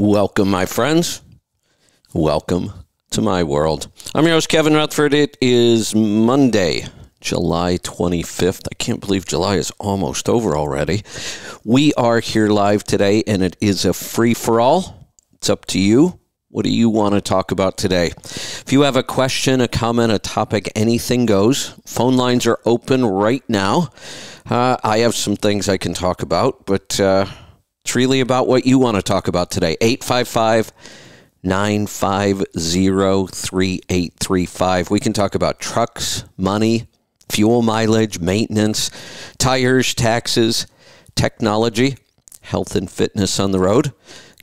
Welcome, my friends. Welcome to my world. I'm your host, Kevin Rutherford. It is Monday, July 25th. I can't believe July is almost over already. We are here live today, and it is a free for all. It's up to you. What do you want to talk about today? If you have a question, a comment, a topic, anything goes. Phone lines are open right now. Uh, I have some things I can talk about, but. Uh, really about what you want to talk about today. 855 950 3835. We can talk about trucks, money, fuel mileage, maintenance, tires, taxes, technology, health and fitness on the road,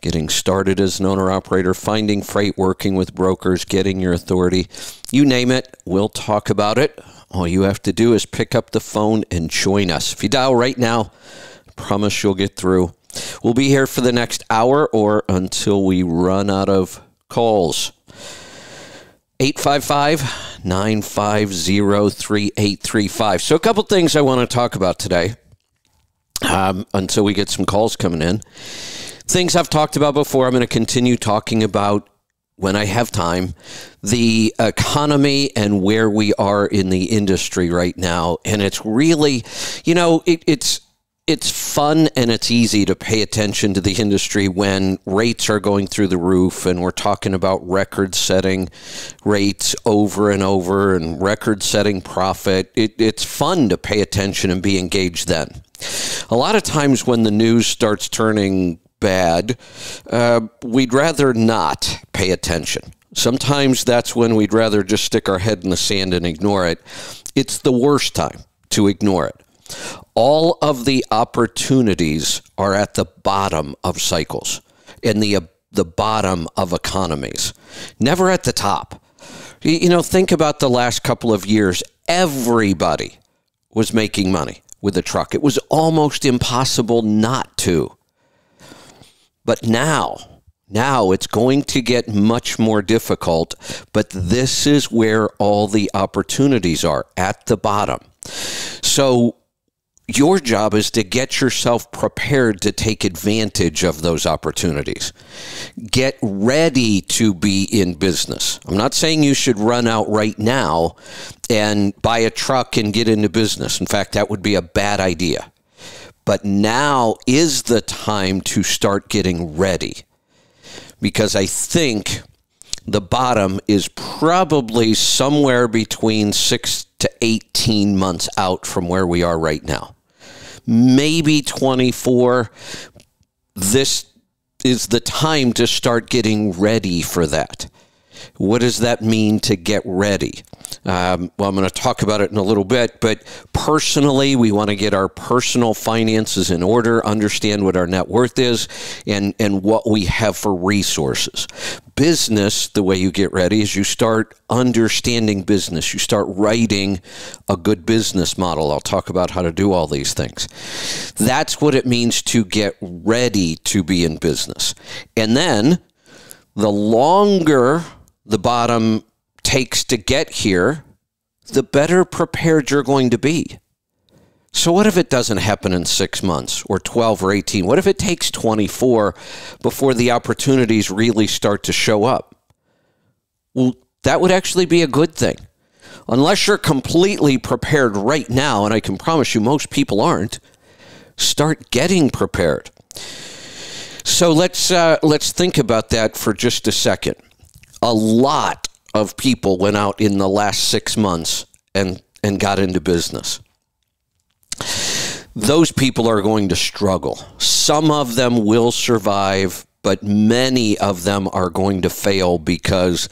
getting started as an owner operator, finding freight, working with brokers, getting your authority. You name it, we'll talk about it. All you have to do is pick up the phone and join us. If you dial right now, I promise you'll get through. We'll be here for the next hour or until we run out of calls. 855 950 3835. So, a couple things I want to talk about today um, until we get some calls coming in. Things I've talked about before, I'm going to continue talking about when I have time, the economy and where we are in the industry right now. And it's really, you know, it, it's it's fun and it's easy to pay attention to the industry when rates are going through the roof and we're talking about record setting rates over and over and record setting profit. It, it's fun to pay attention and be engaged then. A lot of times when the news starts turning bad, uh, we'd rather not pay attention. Sometimes that's when we'd rather just stick our head in the sand and ignore it. It's the worst time to ignore it all of the opportunities are at the bottom of cycles in the the bottom of economies never at the top. You know think about the last couple of years. Everybody was making money with a truck. It was almost impossible not to. But now now it's going to get much more difficult. But this is where all the opportunities are at the bottom. So your job is to get yourself prepared to take advantage of those opportunities. Get ready to be in business. I'm not saying you should run out right now and buy a truck and get into business. In fact, that would be a bad idea. But now is the time to start getting ready because I think the bottom is probably somewhere between six to 18 months out from where we are right now maybe 24. This is the time to start getting ready for that. What does that mean to get ready? Um, well, I'm going to talk about it in a little bit, but personally, we want to get our personal finances in order, understand what our net worth is, and, and what we have for resources. Business, the way you get ready is you start understanding business. You start writing a good business model. I'll talk about how to do all these things. That's what it means to get ready to be in business. And then the longer the bottom takes to get here, the better prepared you're going to be. So, what if it doesn't happen in six months or 12 or 18? What if it takes 24 before the opportunities really start to show up? Well, that would actually be a good thing. Unless you're completely prepared right now, and I can promise you most people aren't, start getting prepared. So let's uh, let's think about that for just a second. A lot of people went out in the last six months and, and got into business. Those people are going to struggle. Some of them will survive, but many of them are going to fail because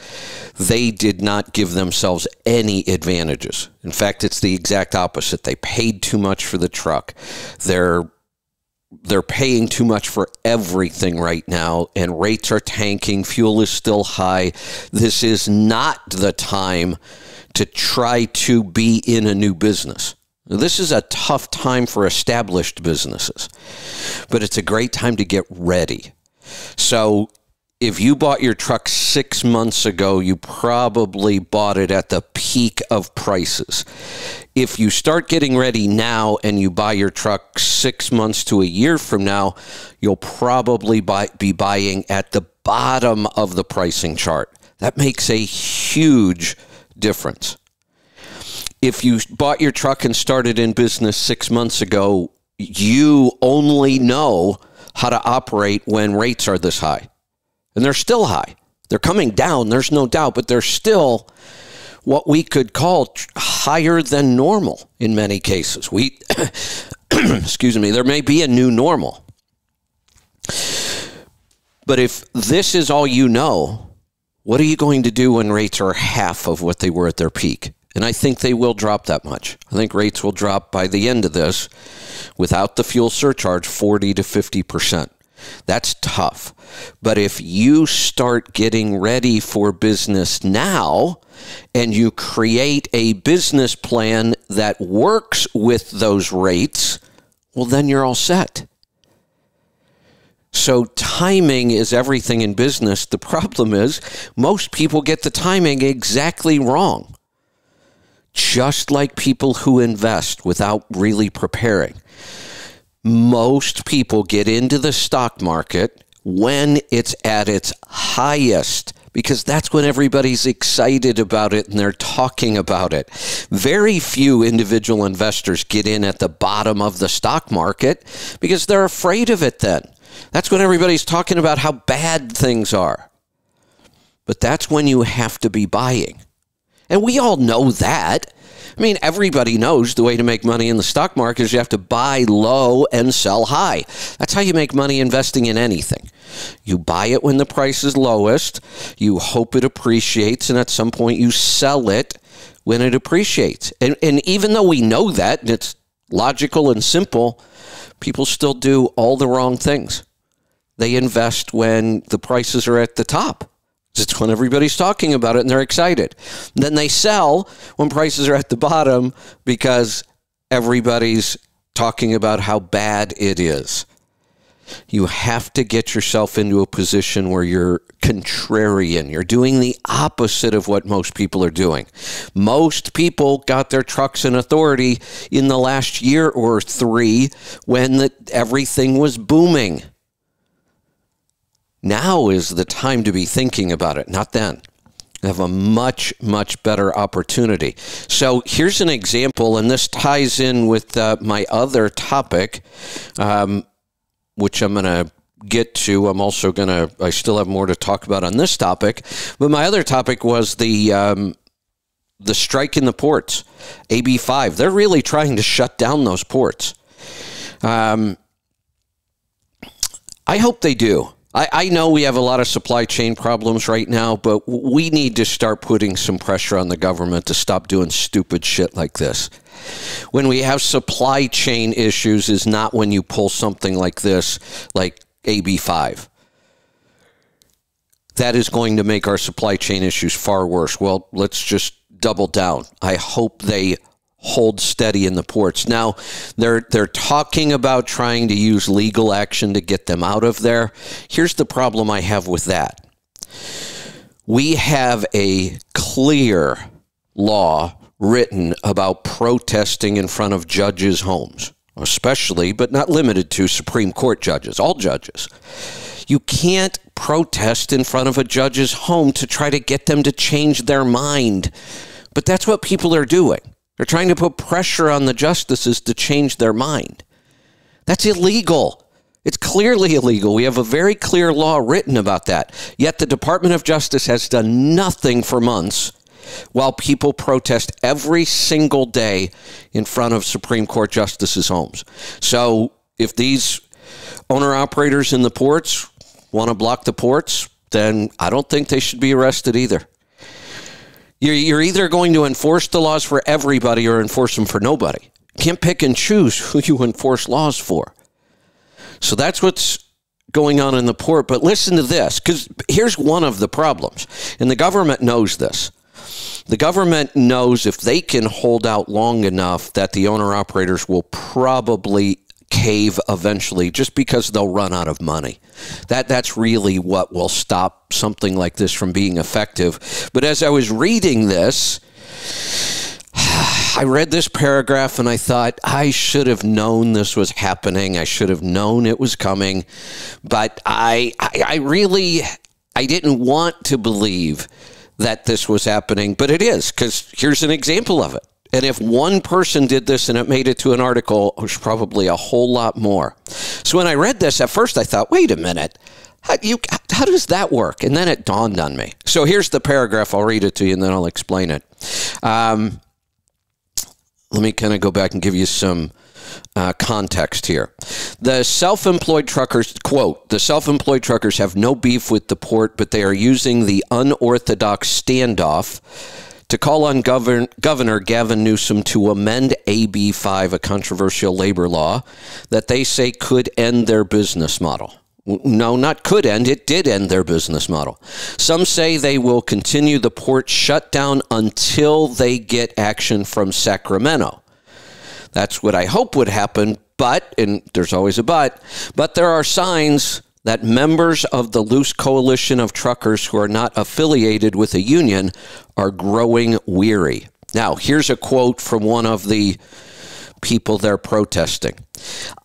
they did not give themselves any advantages. In fact, it's the exact opposite. They paid too much for the truck. They're they're paying too much for everything right now, and rates are tanking. Fuel is still high. This is not the time to try to be in a new business. This is a tough time for established businesses, but it's a great time to get ready. So, if you bought your truck six months ago, you probably bought it at the peak of prices. If you start getting ready now and you buy your truck six months to a year from now, you'll probably buy, be buying at the bottom of the pricing chart. That makes a huge difference. If you bought your truck and started in business six months ago, you only know how to operate when rates are this high and they're still high. They're coming down, there's no doubt, but they're still what we could call higher than normal in many cases. We excuse me, there may be a new normal. But if this is all you know, what are you going to do when rates are half of what they were at their peak? And I think they will drop that much. I think rates will drop by the end of this without the fuel surcharge 40 to 50%. That's tough. But if you start getting ready for business now and you create a business plan that works with those rates, well, then you're all set. So, timing is everything in business. The problem is, most people get the timing exactly wrong, just like people who invest without really preparing most people get into the stock market when it's at its highest because that's when everybody's excited about it and they're talking about it. Very few individual investors get in at the bottom of the stock market because they're afraid of it then. That's when everybody's talking about how bad things are. But that's when you have to be buying. And we all know that. I mean, everybody knows the way to make money in the stock market is you have to buy low and sell high. That's how you make money investing in anything. You buy it when the price is lowest, you hope it appreciates, and at some point you sell it when it appreciates. And, and even though we know that, and it's logical and simple, people still do all the wrong things. They invest when the prices are at the top. It's when everybody's talking about it and they're excited. Then they sell when prices are at the bottom because everybody's talking about how bad it is. You have to get yourself into a position where you're contrarian. You're doing the opposite of what most people are doing. Most people got their trucks and authority in the last year or three when the, everything was booming. Now is the time to be thinking about it, not then. You have a much, much better opportunity. So here's an example, and this ties in with uh, my other topic, um, which I'm going to get to. I'm also going to, I still have more to talk about on this topic. But my other topic was the. Um, the strike in the ports, AB5. They're really trying to shut down those ports. Um, I hope they do. I, I know we have a lot of supply chain problems right now, but we need to start putting some pressure on the government to stop doing stupid shit like this. When we have supply chain issues, is not when you pull something like this, like AB5. That is going to make our supply chain issues far worse. Well, let's just double down. I hope they hold steady in the ports. Now, they're they're talking about trying to use legal action to get them out of there. Here's the problem I have with that. We have a clear law written about protesting in front of judges' homes, especially but not limited to Supreme Court judges, all judges. You can't protest in front of a judge's home to try to get them to change their mind. But that's what people are doing. They're trying to put pressure on the justices to change their mind. That's illegal. It's clearly illegal. We have a very clear law written about that. Yet the Department of Justice has done nothing for months while people protest every single day in front of Supreme Court justices' homes. So if these owner operators in the ports want to block the ports, then I don't think they should be arrested either. You're, you're either going to enforce the laws for everybody or enforce them for nobody. Can't pick and choose who you enforce laws for. So that's what's going on in the port. But listen to this, because here's one of the problems, and the government knows this. The government knows if they can hold out long enough that the owner operators will probably cave eventually just because they'll run out of money. That that's really what will stop something like this from being effective. But as I was reading this, I read this paragraph and I thought I should have known this was happening. I should have known it was coming. But I I, I really I didn't want to believe that this was happening, but it is because here's an example of it. And if one person did this and it made it to an article, there's probably a whole lot more. So when I read this, at first I thought, wait a minute. How, you, how does that work? And then it dawned on me. So here's the paragraph. I'll read it to you and then I'll explain it. Um, let me kind of go back and give you some uh, context here. The self employed truckers, quote, the self employed truckers have no beef with the port, but they are using the unorthodox standoff to call on Govern- Governor Gavin Newsom to amend AB 5, a controversial labor law that they say could end their business model. No, not could end. It did end their business model. Some say they will continue the port shutdown until they get action from Sacramento. That's what I hope would happen, but, and there's always a but, but there are signs that members of the loose coalition of truckers who are not affiliated with a union are growing weary. Now, here's a quote from one of the people they're protesting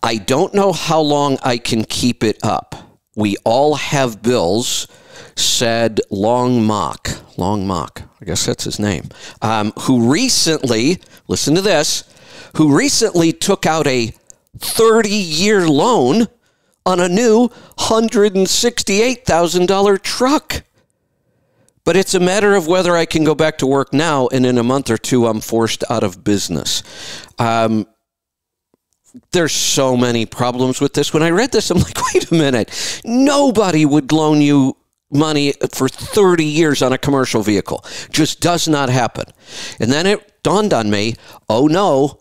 I don't know how long I can keep it up. We all have bills, said Long Mock. Long Mock, I guess that's his name, um, who recently, listen to this, who recently took out a 30 year loan on a new $168,000 truck. But it's a matter of whether I can go back to work now, and in a month or two, I'm forced out of business. Um, there's so many problems with this. When I read this, I'm like, wait a minute. Nobody would loan you money for 30 years on a commercial vehicle. Just does not happen. And then it dawned on me oh no,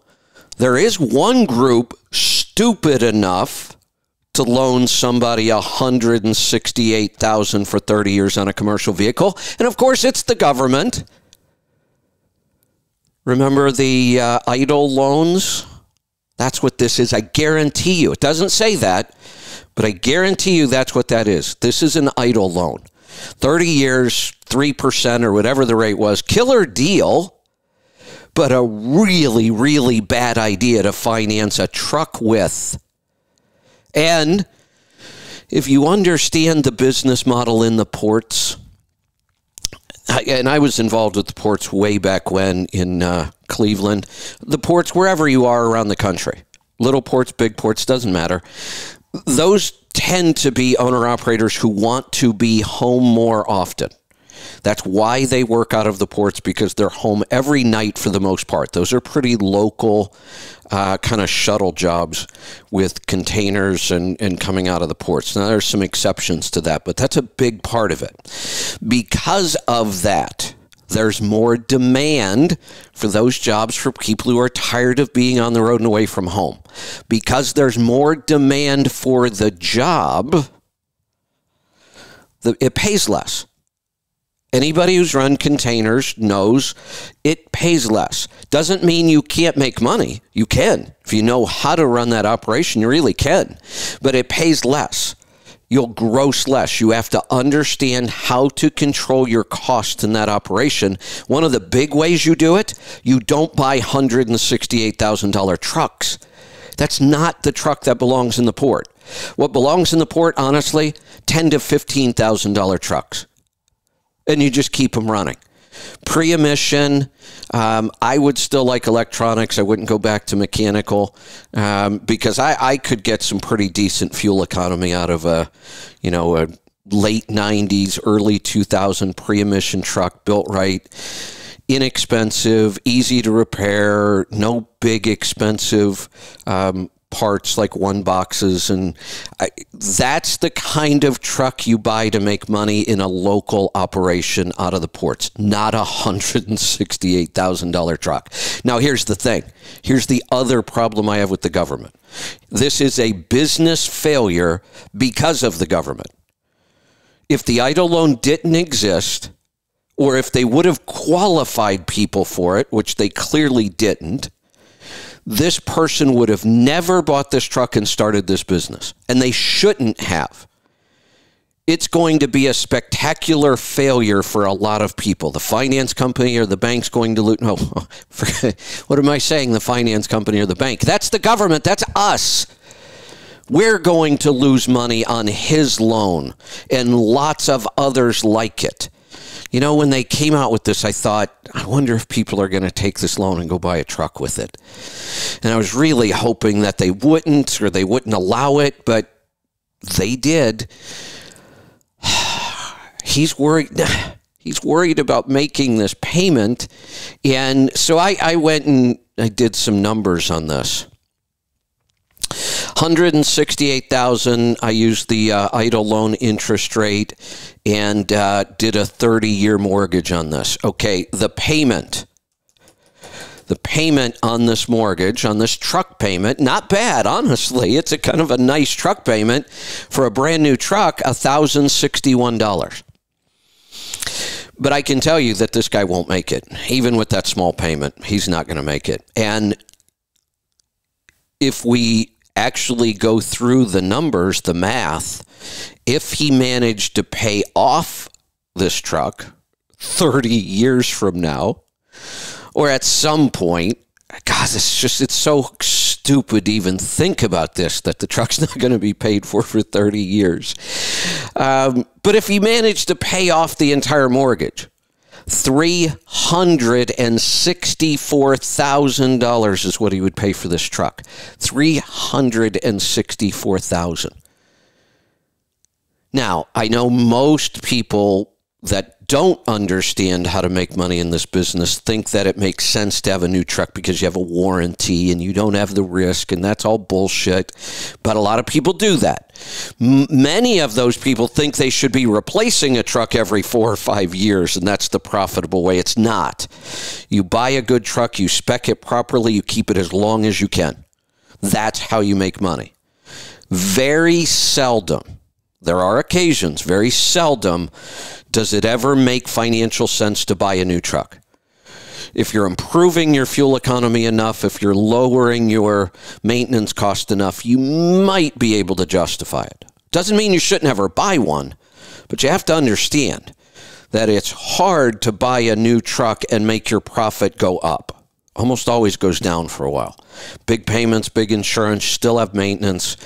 there is one group stupid enough to loan somebody 168,000 for 30 years on a commercial vehicle. And of course, it's the government. Remember the uh, EIDL loans? That's what this is. I guarantee you. It doesn't say that, but I guarantee you that's what that is. This is an EIDL loan. 30 years, 3% or whatever the rate was. Killer deal, but a really, really bad idea to finance a truck with. And if you understand the business model in the ports, and I was involved with the ports way back when in uh, Cleveland, the ports wherever you are around the country, little ports, big ports, doesn't matter. Those tend to be owner operators who want to be home more often. That's why they work out of the ports because they're home every night for the most part. Those are pretty local uh, kind of shuttle jobs with containers and, and coming out of the ports. Now, there's some exceptions to that, but that's a big part of it. Because of that, there's more demand for those jobs for people who are tired of being on the road and away from home. Because there's more demand for the job, the, it pays less. Anybody who's run containers knows it pays less. Doesn't mean you can't make money. You can. If you know how to run that operation, you really can. But it pays less. You'll gross less. You have to understand how to control your costs in that operation. One of the big ways you do it, you don't buy $168,000 trucks. That's not the truck that belongs in the port. What belongs in the port, honestly, ten to fifteen thousand dollar trucks and you just keep them running. Pre emission, um, I would still like electronics. I wouldn't go back to mechanical um, because I, I could get some pretty decent fuel economy out of a, you know, a late 90s, early 2000 pre emission truck built right inexpensive, easy to repair, no big expensive um, parts like one boxes and I, that's the kind of truck you buy to make money in a local operation out of the ports not a $168,000 truck. Now here's the thing. Here's the other problem I have with the government. This is a business failure because of the government. If the EIDL loan didn't exist or if they would have qualified people for it which they clearly didn't this person would have never bought this truck and started this business, and they shouldn't have. It's going to be a spectacular failure for a lot of people. The finance company or the bank's going to lose. No, what am I saying? The finance company or the bank? That's the government. That's us. We're going to lose money on his loan and lots of others like it. You know, when they came out with this, I thought, I wonder if people are going to take this loan and go buy a truck with it. And I was really hoping that they wouldn't or they wouldn't allow it, but they did. He's worried. He's worried about making this payment. And so I, I went and I did some numbers on this. 168,000 I used the uh, EIDL loan interest rate and uh, did a 30 year mortgage on this. Okay, the payment the payment on this mortgage, on this truck payment, not bad, honestly. It's a kind of a nice truck payment for a brand new truck, $1,061. But I can tell you that this guy won't make it. Even with that small payment, he's not going to make it. And if we actually go through the numbers, the math, if he managed to pay off this truck 30 years from now, or at some point, God, it's just, it's so stupid to even think about this that the truck's not going to be paid for for 30 years. Um, but if he managed to pay off the entire mortgage, $364,000 is what he would pay for this truck. 364,000. Now, I know most people that don't understand how to make money in this business think that it makes sense to have a new truck because you have a warranty and you don't have the risk, and that's all bullshit. But a lot of people do that. M- many of those people think they should be replacing a truck every four or five years, and that's the profitable way. It's not. You buy a good truck, you spec it properly, you keep it as long as you can. That's how you make money. Very seldom there are occasions, very seldom, does it ever make financial sense to buy a new truck. If you're improving your fuel economy enough, if you're lowering your maintenance cost enough, you might be able to justify it. Doesn't mean you shouldn't ever buy one, but you have to understand that it's hard to buy a new truck and make your profit go up. Almost always goes down for a while. Big payments, big insurance, still have maintenance.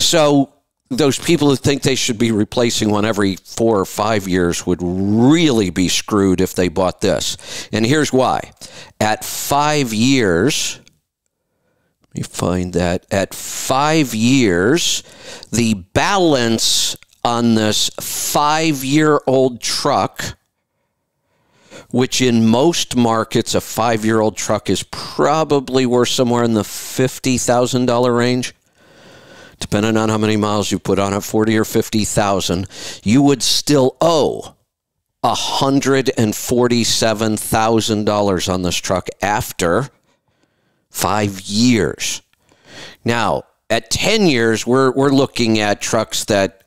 So those people who think they should be replacing one every four or five years would really be screwed if they bought this. And here's why. At five years, let me find that. At five years, the balance on this five year old truck, which in most markets, a five year old truck is probably worth somewhere in the $50,000 range depending on how many miles you put on it, 40 or 50,000, you would still owe $147,000 on this truck after five years. Now, at 10 years, we're, we're looking at trucks that,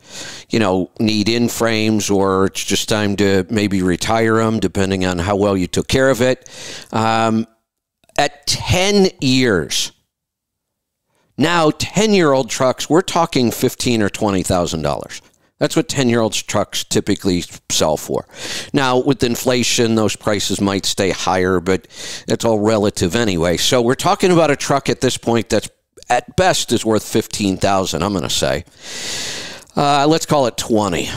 you know, need in frames or it's just time to maybe retire them, depending on how well you took care of it. Um, at 10 years, now, 10 year old trucks, we're talking fifteen or $20,000. That's what 10 year old trucks typically sell for. Now, with inflation, those prices might stay higher, but it's all relative anyway. So we're talking about a truck at this point that's at best is worth 15000 I'm going to say. Uh, let's call it 20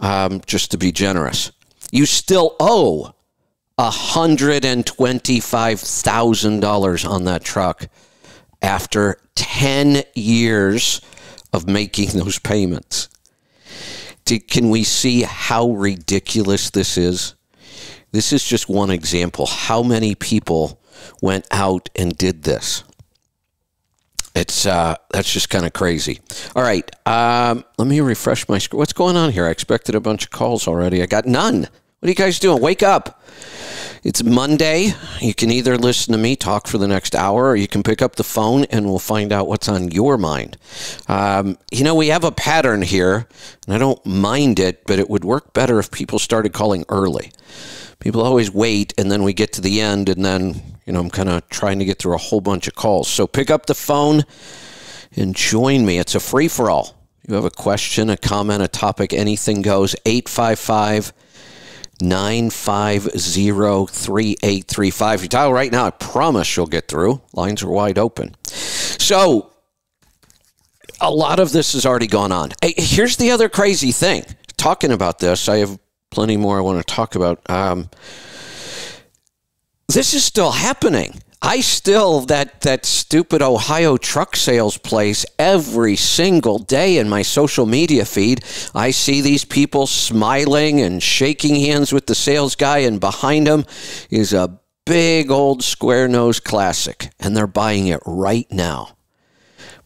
um, just to be generous. You still owe $125,000 on that truck after 10 years of making those payments. Can we see how ridiculous this is? This is just one example. How many people went out and did this? It's uh, that's just kind of crazy. All right, um, let me refresh my screen. What's going on here? I expected a bunch of calls already. I got none. What are you guys doing? Wake up! It's Monday. You can either listen to me talk for the next hour or you can pick up the phone and we'll find out what's on your mind. Um, you know, we have a pattern here, and I don't mind it, but it would work better if people started calling early. People always wait, and then we get to the end, and then You know, I'm kind of trying to get through a whole bunch of calls. So pick up the phone and join me. It's a free for all. You have a question, a comment, a topic, anything goes. 855 950 3835. You dial right now, I promise you'll get through. Lines are wide open. So, a lot of this has already gone on. Hey, here's the other crazy thing. Talking about this, I have plenty more I want to talk about. Um, this is still happening. I still that that stupid Ohio truck sales place every single day in my social media feed. I see these people smiling and shaking hands with the sales guy, and behind them is a big old square nose classic, and they're buying it right now.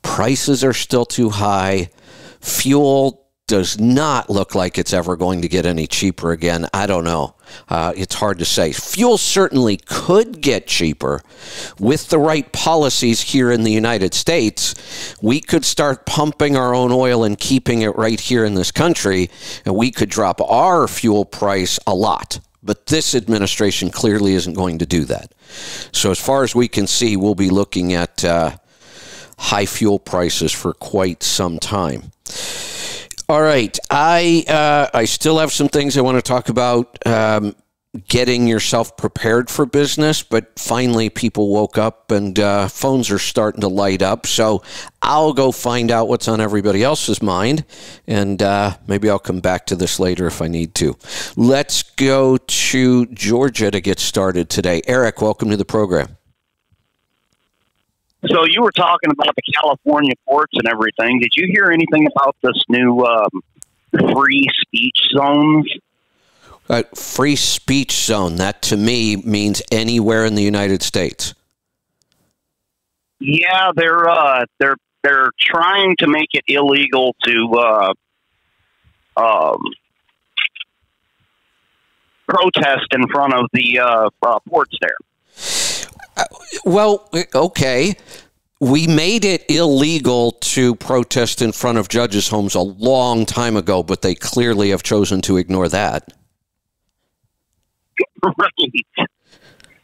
Prices are still too high. Fuel does not look like it's ever going to get any cheaper again. I don't know. Uh, it's hard to say. Fuel certainly could get cheaper with the right policies here in the United States. We could start pumping our own oil and keeping it right here in this country, and we could drop our fuel price a lot. But this administration clearly isn't going to do that. So, as far as we can see, we'll be looking at uh, high fuel prices for quite some time. All right, I uh, I still have some things I want to talk about. Um, getting yourself prepared for business, but finally people woke up and uh, phones are starting to light up. So I'll go find out what's on everybody else's mind, and uh, maybe I'll come back to this later if I need to. Let's go to Georgia to get started today. Eric, welcome to the program. So you were talking about the California courts and everything. Did you hear anything about this new um, free speech zones? Uh, free speech zone. That to me means anywhere in the United States. Yeah, they're uh, they're they're trying to make it illegal to uh, um, protest in front of the uh, uh ports there. Uh, well, okay. We made it illegal to protest in front of judges' homes a long time ago, but they clearly have chosen to ignore that. Right.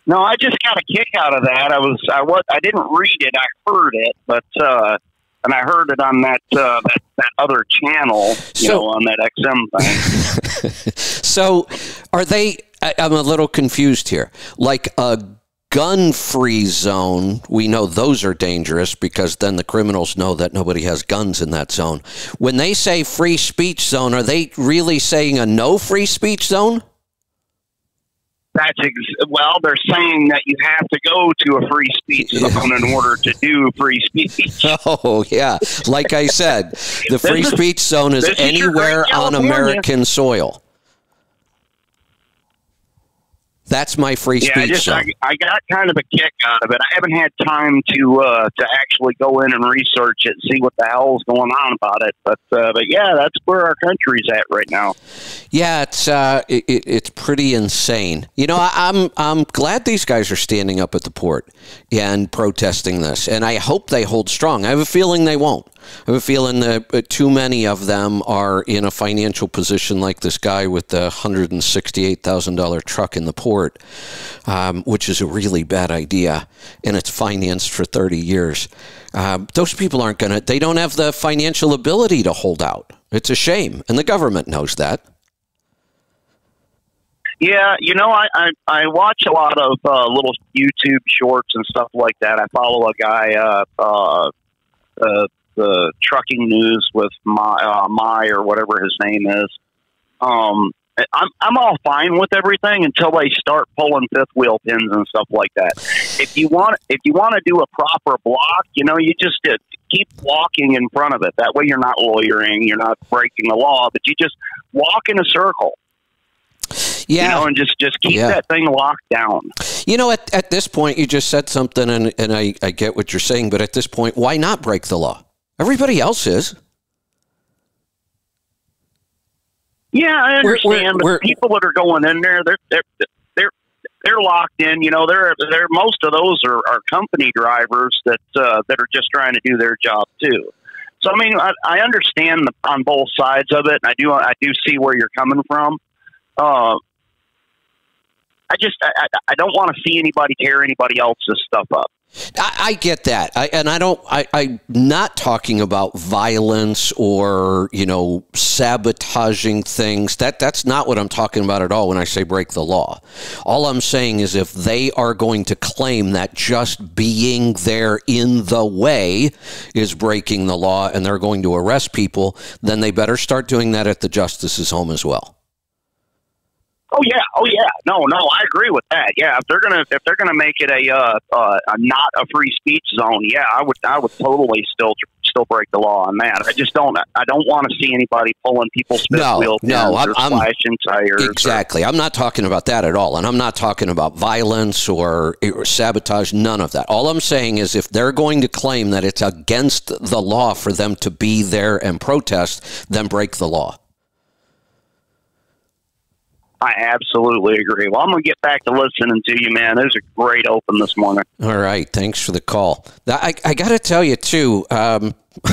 No, I just got a kick out of that. I was, I was, I didn't read it. I heard it, but uh, and I heard it on that uh, that that other channel, you so, know, on that XM thing. so, are they? I, I'm a little confused here. Like a gun free zone, we know those are dangerous because then the criminals know that nobody has guns in that zone. When they say free speech zone, are they really saying a no free speech zone? That's ex- well, they're saying that you have to go to a free speech zone in order to do free speech. Oh yeah, like I said, the free speech zone is anywhere on American soil. That's my free speech. Yeah, I, just, I, I, got kind of a kick out of it. I haven't had time to uh, to actually go in and research it, and see what the hell's going on about it. But uh, but yeah, that's where our country's at right now. Yeah, it's uh, it, it's pretty insane. You know, I, I'm I'm glad these guys are standing up at the port and protesting this, and I hope they hold strong. I have a feeling they won't. I have a feeling that too many of them are in a financial position like this guy with the $168,000 truck in the port, um, which is a really bad idea, and it's financed for 30 years. Um, those people aren't going to, they don't have the financial ability to hold out. It's a shame, and the government knows that. Yeah, you know, I, I, I watch a lot of uh, little YouTube shorts and stuff like that. I follow a guy, uh, uh, uh the trucking news with my uh, my or whatever his name is. Um, I'm I'm all fine with everything until they start pulling fifth wheel pins and stuff like that. If you want if you want to do a proper block, you know, you just uh, keep walking in front of it. That way, you're not lawyering, you're not breaking the law, but you just walk in a circle. Yeah, you know, and just just keep yeah. that thing locked down. You know, at at this point, you just said something, and and I I get what you're saying, but at this point, why not break the law? Everybody else is. Yeah, I understand. We're, we're, but people that are going in there, they're they're they're they're locked in. You know, they're they're most of those are, are company drivers that uh, that are just trying to do their job too. So I mean, I, I understand the, on both sides of it, and I do I do see where you're coming from. Uh, I just I, I don't want to see anybody tear anybody else's stuff up. I, I get that, I, and I don't. I, I'm not talking about violence or you know sabotaging things. That that's not what I'm talking about at all when I say break the law. All I'm saying is if they are going to claim that just being there in the way is breaking the law, and they're going to arrest people, then they better start doing that at the justice's home as well. Oh yeah, oh yeah. No, no, I agree with that. Yeah, if they're gonna if they're gonna make it a uh, uh, a not a free speech zone, yeah, I would I would totally still still break the law on that. I just don't I don't want to see anybody pulling people's fifth No, wheel no, I'm- or I'm- tires. or- Exactly. I'm not talking about that at all. And I'm not talking about violence or, or sabotage, none of that. All I'm saying is if they're going to claim that it's against the law for them to be there and protest, then break the law. I absolutely agree. Well, I'm gonna get back to listening to you, man. It was a great open this morning. All right. Thanks for the call. I, I got to tell you, too, um,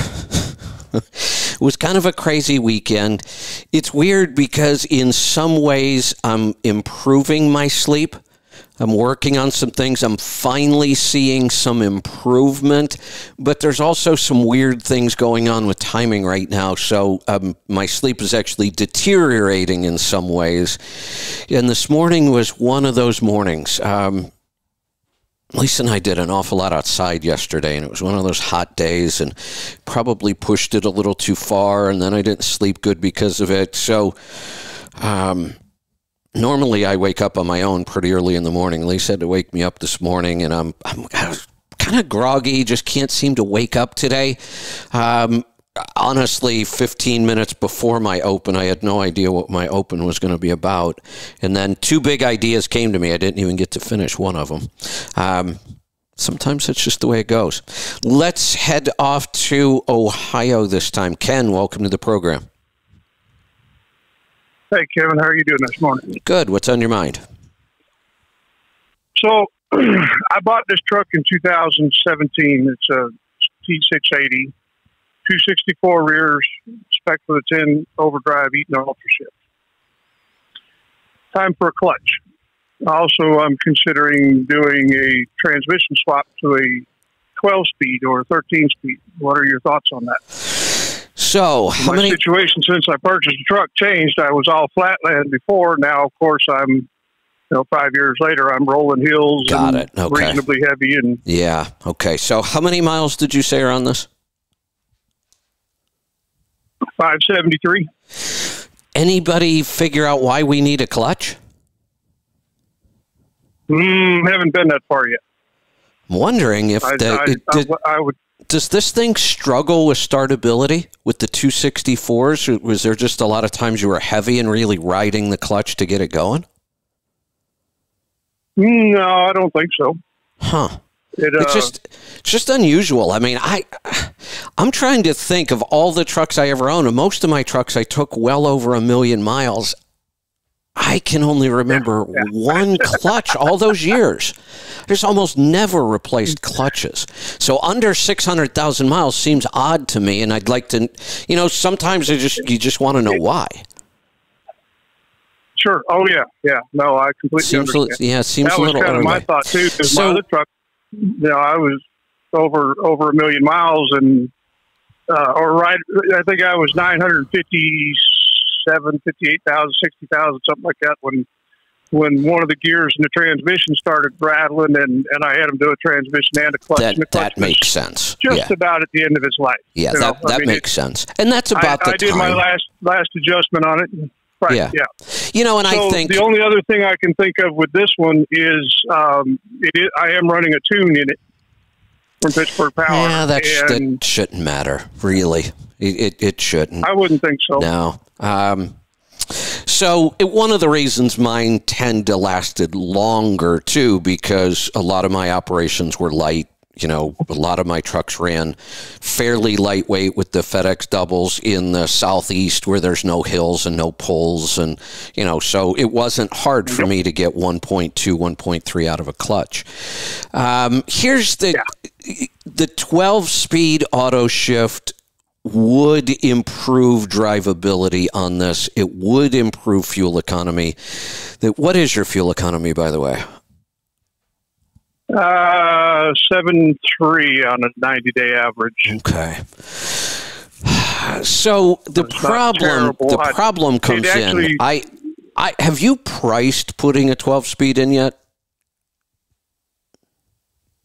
it was kind of a crazy weekend. It's weird because, in some ways, I'm improving my sleep. I'm working on some things. I'm finally seeing some improvement, but there's also some weird things going on with timing right now. So um, my sleep is actually deteriorating in some ways. And this morning was one of those mornings. Um, Lisa and I did an awful lot outside yesterday, and it was one of those hot days, and probably pushed it a little too far, and then I didn't sleep good because of it. So, um, normally I wake up on my own pretty early in the morning. Lisa had to wake me up this morning, and I'm, I'm kind of groggy, just can't seem to wake up today. Um, honestly, 15 minutes before my open, I had no idea what my open was going to be about. And then two big ideas came to me. I didn't even get to finish one of them. Um, sometimes it's just the way it goes. Let's head off to Ohio this time. Ken, welcome to the program. Hey, Kevin, how are you doing this morning? Good. What's on your mind? So, I bought this truck in 2017. It's a T680, 264 rears, spec for the 10 overdrive, Eaton Ultra Shift. Time for a clutch. Also, I'm considering doing a transmission swap to a 12 speed or 13 speed. What are your thoughts on that? So, how My many? situation since I purchased the truck changed. I was all flatland before. Now, of course, I'm, you know, five years later, I'm rolling hills Got and it. Okay. reasonably heavy. And Yeah. Okay. So, how many miles did you say are on this? 573. Anybody figure out why we need a clutch? Mm, haven't been that far yet. I'm wondering if I, the, I, it, I, I would. Does this thing struggle with startability with the 264s? Was there just a lot of times you were heavy and really riding the clutch to get it going? No, I don't think so. Huh. It, uh, It's just it's just unusual. I mean, I I'm trying to think of all the trucks I ever owned, and most of my trucks I took well over a million miles. I can only remember one clutch all those years. There's almost never replaced clutches. So under 600,000 miles seems odd to me and I'd like to you know sometimes I just you just want to know why. sure. Oh yeah, yeah. No, I completely Seems a- understand. yeah, seems that a was little kind of my thought too. Because So- my other truck, you know, I was over over a million miles, and uh, or right, I think I was 957, 58,000, 60,000, something like that when when one of the gears in the transmission started rattling, and and I had him do a transmission and a clutch. That clutch that makes sense. just Yeah. about at the end of his life. Yeah, know, that I that mean, makes sense. And that's I, about the I did time. my last last adjustment on it. Right. Yeah. yeah. you know, and so I think the only other thing I can think of with this one is um, it is, I am running a tune in it from Pittsburgh Power. Yeah, that shouldn't matter, really. It, it, it shouldn't. I wouldn't think so. No. Um, so it, one of the reasons mine tend to lasted longer too, because a lot of my operations were light. You know, a lot of my trucks ran fairly lightweight with the FedEx doubles in the southeast where there's no hills and no poles. And, you know, so it wasn't hard for me to get 1.2, 1.3 out of a clutch. Um, here's the, the 12 speed auto shift would improve drivability on this. It would improve fuel economy. That what is your fuel economy, by the way? Uh, seven three on a ninety day average. Okay. So the problem the I- problem comes actually- in. I I have you priced putting a 12 speed in yet?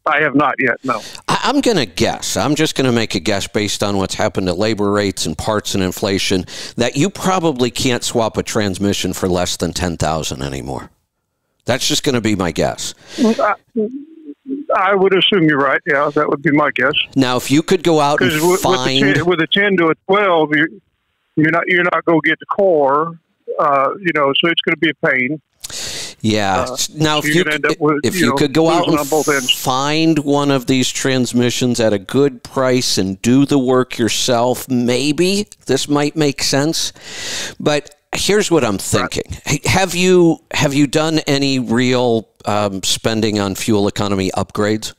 I have not yet. No. I'm going to guess. I'm just going to make a guess based on what's happened to labor rates and parts and inflation that you probably can't swap a transmission for less than 10,000 anymore. That's just going to be my guess. I, I would assume you're right. Yeah, that would be my guess. Now, if you could go out and with, with, the find 10, with a ten to a twelve, you, you're not you're not going to get the core. Uh, you know, so it's going to be a pain. Yeah. Uh, now, if end could, up with, if you you know, could go out and on find one of these transmissions at a good price and do the work yourself, maybe this might make sense. But here's what I'm thinking: Hey, Have you have you done any real um, spending on fuel economy upgrades?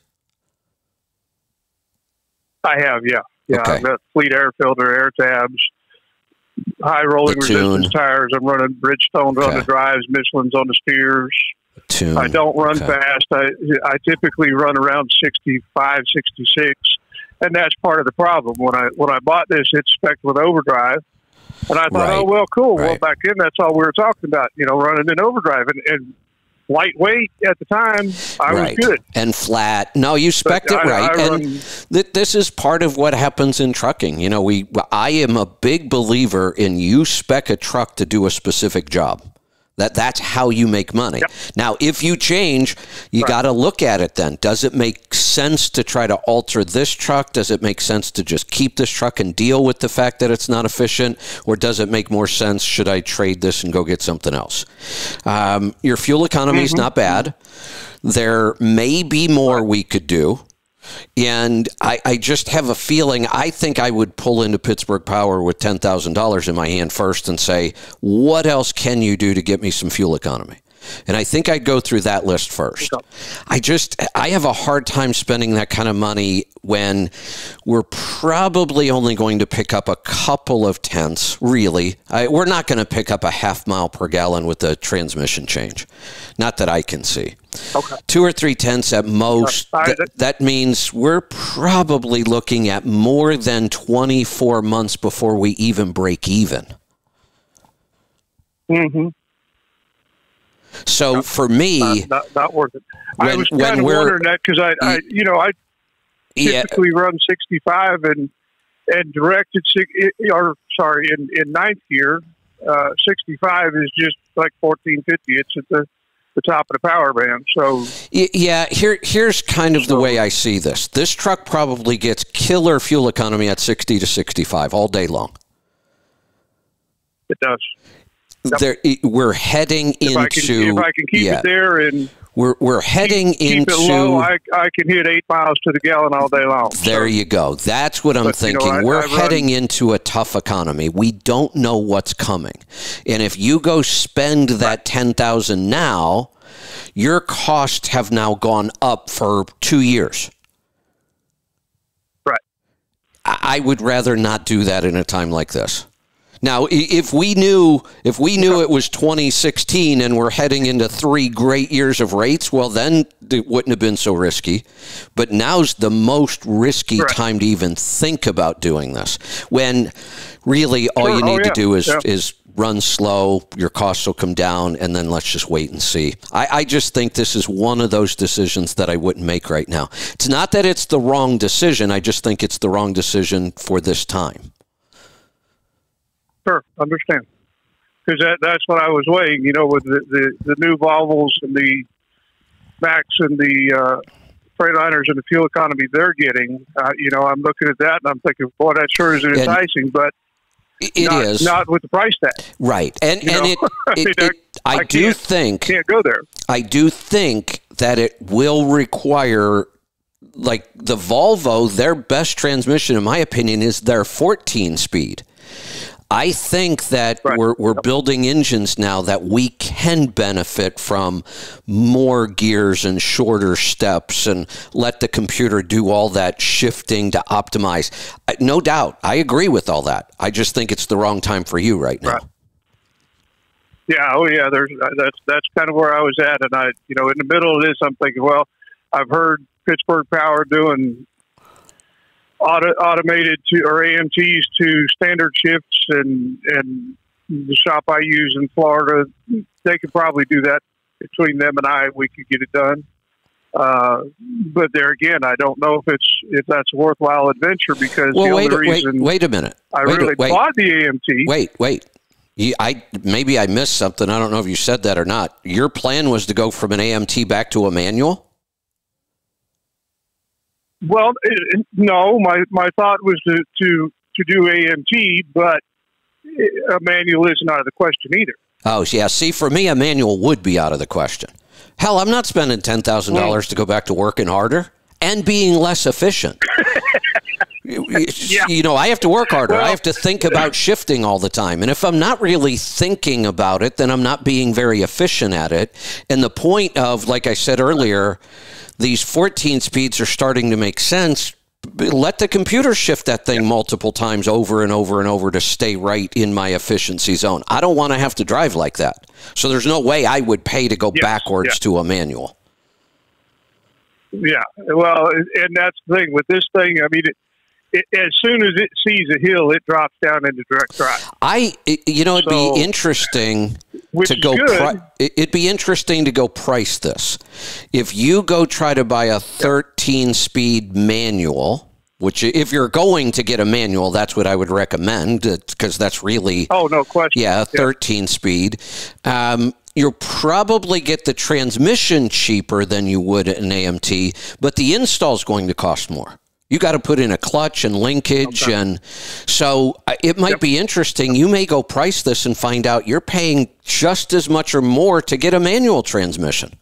I have, yeah, yeah. Okay. I've got fleet air filter, air tabs, high rolling resistance tires. I'm running Bridgestones on the drives, Michelin's on the steers. Tune. I don't run Okay. fast. I I typically run around 65, 66, and that's part of the problem. When I when I bought this, it's spec with overdrive, and I thought, oh, Right. oh well, cool. Well, back then that's all we were talking about, you know, running in overdrive and, and lightweight at the time. I right. was good. and flat. No, you spec it I- right, I and th- this is part of what happens in trucking. You know, we I am a big believer in you spec a truck to do a specific job. That that's how you make money. Now, if you change, you got to look at it. Then, does it make sense to try to alter this truck? Does it make sense to just keep this truck and deal with the fact that it's not efficient, or does it make more sense? Should I trade this and go get something else? Um, your fuel economy is not bad. There may be more we could do. And I, I just have a feeling I think I would pull into Pittsburgh Power with $10,000 in my hand first and say, what else can you do to get me some fuel economy? And I think I'd go through that list first. I just, I have a hard time spending that kind of money when we're probably only going to pick up a couple of tenths, really. I, we're not going to pick up a half mile per gallon with the transmission change. Not that I can see. Okay. Two or three tenths at most. I- Th- that means we're probably looking at more than 24 months before we even break even. Mm-hmm. So for me, Not, not, not worth it. I When- was when kind of wondering that because I, I, you know, I yeah, typically run 65 and and directed six- or sorry in in ninth gear uh, 65 is just like 1450 it's at the the top of the power band so Yeah, here here's kind of the way I see this. This truck probably gets killer fuel economy at 60 to 65 all day long. it does Yep. There, we're heading if I can into if I can keep yeah, it there and we're we're heading keep into it low I, I can hit eight miles to the gallon all day long There So, you go. That's what I'm But, you know, thinking. I- We're I run- heading into a tough economy. We don't know what's coming. And if you go spend that 10,000 now, your costs have now gone up for 2 years. Right. I would rather not do that in a time like this. Now, if we knew if we knew it was 2016 and we're heading into three great years of rates, well, then it wouldn't have been so risky. But now's the most risky Right. time to even think about doing this. When really all Sure. you Oh, need to do is Yeah. is run slow. Your costs will come down, and then let's just wait and see. I, I just think this is one of those decisions that I wouldn't make right now. It's not that it's the wrong decision. I just think it's the wrong decision for this time. Sure understand. Because that that's what I was weighing you know with the the, the new Volvos and the Macks and the uh, Freightliners and the fuel economy they're getting uh, you know I'm looking at that and I'm thinking boy that sure is enticing but It is not, not with the price tag. Right, and you and know? it, I it, it I, I do think can't go there. I do think that it will require like the Volvo, their best transmission, in my opinion, is their 14 speed. I think that Right. we're, we're building engines now that we can benefit from more gears and shorter steps and let the computer do all that shifting to optimize. I- No doubt. I agree with all that. I just think it's the wrong time for you right now. Right. Yeah, oh yeah. There's uh, that's that's kind of where I was at, and I, you know, in the middle of this, I'm thinking, well, I've heard Pittsburgh Power doing auto, automated to or AMTs to standard shifts, and and the shop I use in Florida, they could probably do that between them and I. We could get it done. Uh, but there again, I don't know if it's if that's a worthwhile adventure because Well, the wait, only wait, reason wait a minute. I wait, really wait, bought the AMT. wait, wait. You, I maybe I missed something. I don't know if you said that or not. Your plan was to go from an AMT back to a manual. Well, it, no, my, my thought was to, to, to do AMT, but a manual isn't out of the question either. Oh, yeah. See, for me, a manual would be out of the question. Hell, I'm not spending ten thousand dollars to go back to working harder and being less efficient. You- You know, I have to work harder. I have to think about shifting all the time. And if I'm not really thinking about it, then I'm not being very efficient at it. And the point of, like I said earlier, these 14 speeds are starting to make sense. Let the computer shift that thing multiple times over and over and over to stay right in my efficiency zone. I don't want to have to drive like that. So there's no way I would pay to go Yes, backwards yeah. to a manual. Yeah. Well, and that's the thing with this thing. I mean, it, it, as soon as it sees a hill, it drops down into direct drive. I, you know, it'd So- be interesting to go. Pri- it- it'd be interesting to go price this. If you go try to buy a 13 speed manual, which if you're going to get a manual, that's what I would recommend because that's really Oh, no question. yeah, a 13 speed. Um, you'll probably get the transmission cheaper than you would an AMT, but the install is going to cost more. You got to put in a clutch and linkage, and so uh, it might be interesting. You may go price this and find out you're paying just as much or more to get a manual transmission.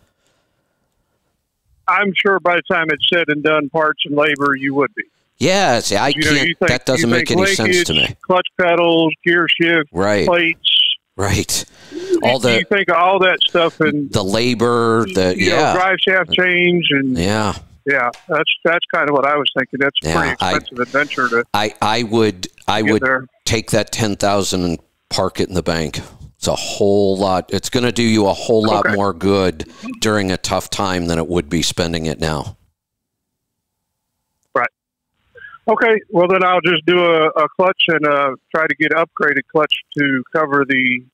I'm sure by the time it's said and done, parts and labor, you would be. Yeah, see, I You can't. you think, that doesn't make any sense to me. Clutch pedals, gear shift, Right, plates. right. All the you think of all that stuff and the labor, the you know, yeah, drive shaft change and yeah. Yeah, that's that's kind of what I was thinking. That's a Yeah, pretty I- expensive adventure to I I would I would there. take that ten thousand and park it in the bank. It's a whole lot. It's going to do you a whole lot Okay. more good during a tough time than it would be spending it now. Right. Okay, well then I'll just do a, a clutch and uh, try to get upgraded clutch to cover the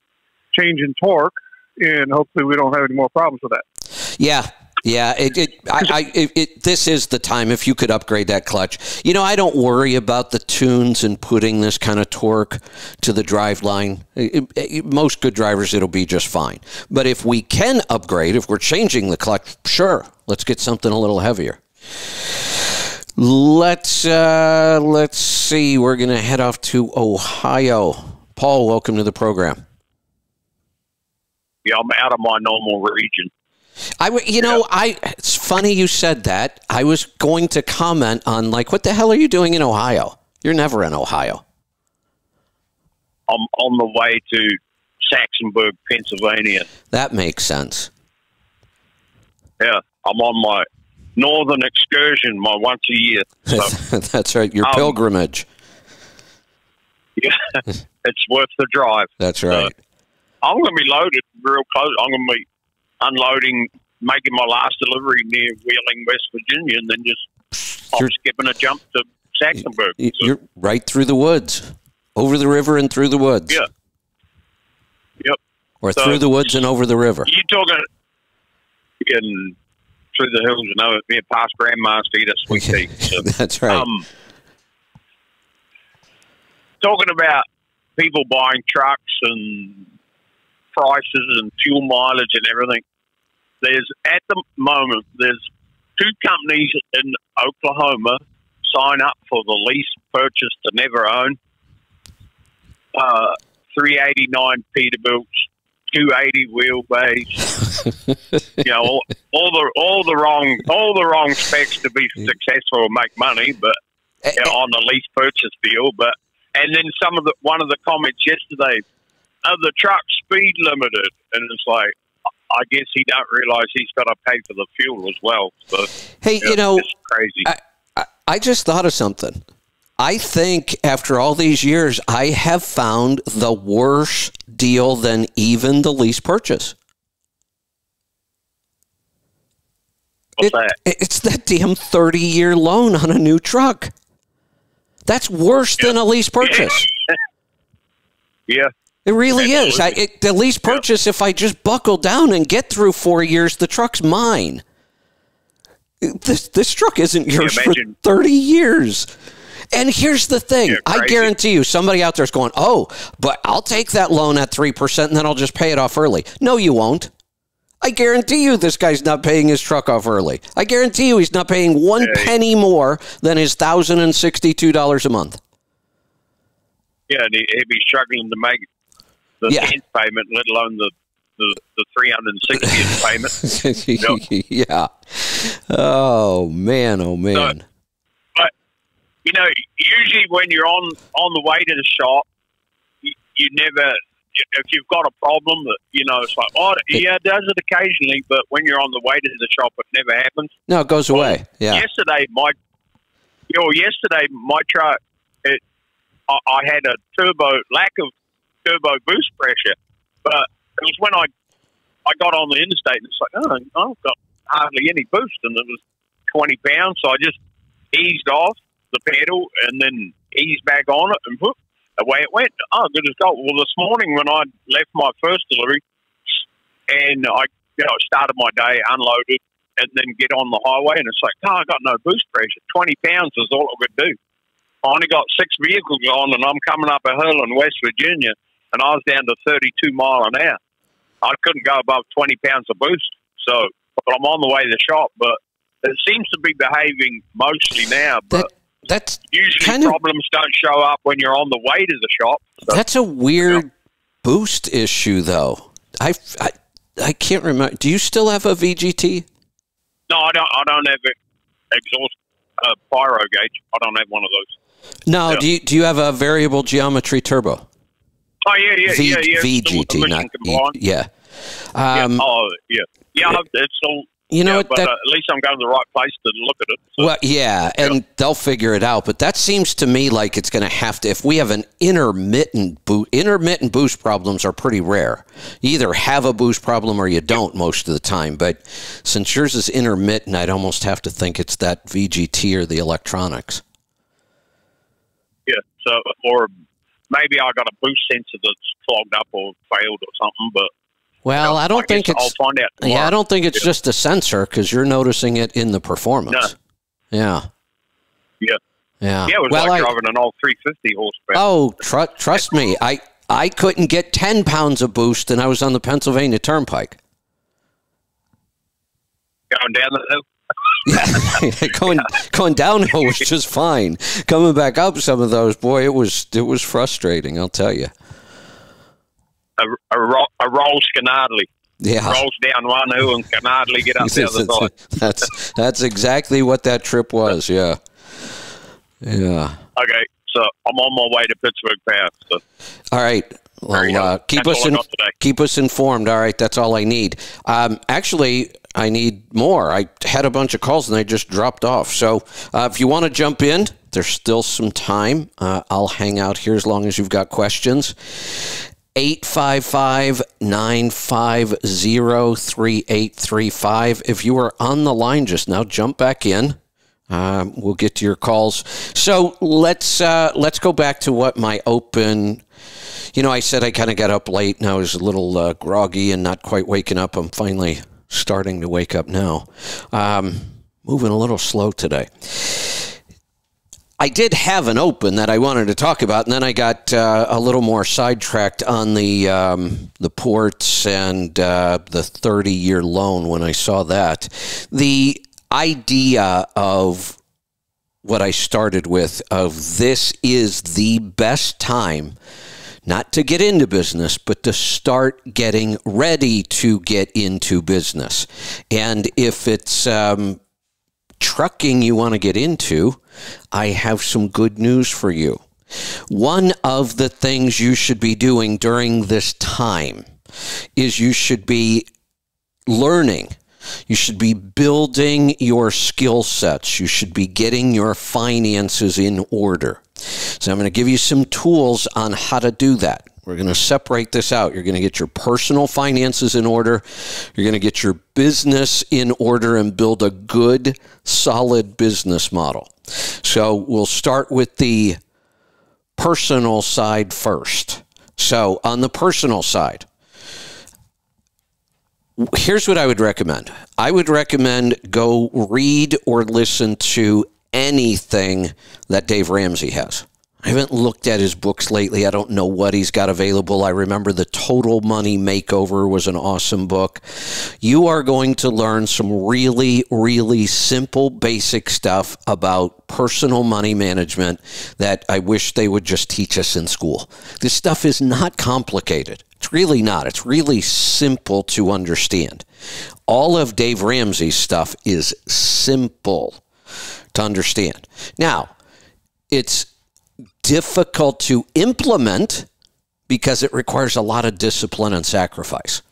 change in torque, and hopefully we don't have any more problems with that. Yeah, yeah. It, it, I, I, it, this is the time if you could upgrade that clutch. You know, I don't worry about the tunes and putting this kind of torque to the drive line. It- most good drivers, it'll be just fine. But if we can upgrade, if we're changing the clutch, sure, let's get something a little heavier. Let's uh, let's see. We're gonna head off to Ohio. Paul, welcome to the program. Yeah, I'm out of my normal region. I, w- you know, I. It's funny you said that. I was going to comment on like, what the hell are you doing in Ohio? You're never in Ohio. I'm on the way to Saxonburg, Pennsylvania. That makes sense. Yeah, I'm on my northern excursion, my once a year. So That's right. Your Um, pilgrimage. yeah, it's worth the drive. That's right. I'm going to be loaded real close. I'm going to be unloading, making my last delivery near Wheeling, West Virginia, and then just You're- skipping a jump to Saxonburg. You're right through the woods, over the river and through the woods. Yeah. Yep. Or So- through the woods and over the river. You're talking getting through the hills and over yeah, past Grandma's to eat a sweet tea. So, That's right. Um, talking about people buying trucks and prices and fuel mileage and everything. There's at the moment there's two companies in Oklahoma sign up for the lease purchase to never own. Uh, 389 Peterbilts, 280 wheelbase. you know, all, all the all the wrong all the wrong specs to be successful and make money, but Eh, you know, on the lease purchase deal. But and then some of the one of the comments yesterday, oh, the truck speed limited, and it's like, I guess he don't realize he's got to pay for the fuel as well. So, hey, you know, crazy. I, I, I just thought of something. I think after all these years, I have found the worse deal than even the lease purchase. What's It- that? It's that damn 30 year loan on a new truck. That's worse than a lease purchase. Yeah, It really is. I, it, the lease purchase, if I just buckle down and get through four years, the truck's mine. This, this truck isn't yours for 30 years. And here's the thing I guarantee you, somebody out there is going, oh, but I'll take that loan at 3% and then I'll just pay it off early. No, you won't. I guarantee you this guy's not paying his truck off early. I guarantee you he's not paying one Yeah. penny more than his $1,062 a month. yeah, and he'd be struggling to make the Yeah. payment, let alone the the, the three hundred and sixtieth payment. yeah. Oh man, oh man. But you know, usually when you're on on the way to the shop, you, you never. If you've got a problem, that you know, it's like, oh, yeah, it does it occasionally, but when you're on the way to the shop, it never happens. No, it goes away. Yeah. Yesterday, my, you know, yesterday my truck, it, I, I had a turbo lack of turbo boost pressure, but it was when I, I got on the interstate and it's like, oh, I've got hardly any boost, and it was twenty pounds, so I just eased off the pedal and then eased back on it and whoop, away it went. Oh, good as gold. Well, this morning when I left my first delivery and I you know, started my day, unloaded, and then get on the highway, and it's like, oh, I got no boost pressure. 20 pounds is all it could do. I only got six vehicles on, and I'm coming up a hill in West Virginia, and I was down to 32 mile an hour. I couldn't go above 20 pounds of boost. So, but I'm on the way to the shop, but it seems to be behaving mostly now. But That that's usually kind of- problems don't show up when you're on the way to the shop. So, that's a weird boost issue though. I, I I can't remember. Do you still have a VGT? no, I don't. I don't have an exhaust uh, pyro gauge. I don't have one of those. No. Yeah. Do you do you have a variable geometry turbo? Oh yeah, yeah, V- yeah, yeah. VGT, not E- yeah. Yeah. Um, oh yeah, yeah. It's all. you know yeah, but That, uh, at least I'm going to the right place to look at it. So, Well, yeah, and they'll figure it out. But that seems to me like it's going to have to. If we have an intermittent boost, intermittent boost problems are pretty rare. You either have a boost problem or you don't most of the time. But since yours is intermittent, I'd almost have to think it's that VGT or the electronics. yeah. So or maybe I got a boost sensor that's clogged up or failed or something. But Well, I don't guess think it's. I'll find out. Yeah, I don't think it's just a sensor because you're noticing it in the performance. Yeah. Yeah. Yeah. Yeah, it was well, like I, driving an old 350 horsepower. Oh, tr- trust me, I I couldn't get ten pounds of boost, and I was on the Pennsylvania Turnpike. Going down the hill. Yeah, going going downhill was just fine. Coming back up some of those, boy, it was it was frustrating. I'll tell you. A, a, a roll scanardly. Yeah, Rolls down one hill and can hardly get up the other side. that's that's exactly what that trip was. Yeah, yeah. Okay, so I'm on my way to Pittsburgh Power. So All right. Well, uh, keep That's us in, keep us informed. All right, that's all I need. Um, actually, I need more. I had a bunch of calls and they just dropped off. So uh, if you want to jump in, there's still some time. Uh, I'll hang out here as long as you've got questions. 855 950 3835. If you were on the line just now, jump back in. Um, we'll get to your calls. So let's uh, let's go back to what my open. You know, I said I kind of got up late and I was a little uh, groggy and not quite waking up. I'm finally starting to wake up now. Um, moving a little slow today. I did have an open that I wanted to talk about, and then I got uh, a little more sidetracked on the um, the ports and uh, the 30 year loan when I saw that. The idea of what I started with of this is the best time not to get into business, but to start getting ready to get into business. And if it's um, trucking you want to get into, I have some good news for you. One of the things you should be doing during this time is you should be learning. You should be building your skill sets. You should be getting your finances in order. So, I'm going to give you some tools on how to do that. We're going to separate this out. You're going to get your personal finances in order. You're going to get your business in order and build a good, solid business model. So, we'll start with the personal side first. So, on the personal side, here's what I would recommend. I would recommend go read or listen to anything that Dave Ramsey has. I haven't looked at his books lately. I don't know what he's got available. I remember the Total Money Makeover was an awesome book. You are going to learn some really, really simple, basic stuff about personal money management that I wish they would just teach us in school. This stuff is not complicated. It's really not. It's really simple to understand. All of Dave Ramsey's stuff is simple to understand. Now, it's difficult to implement because it requires a lot of discipline and sacrifice.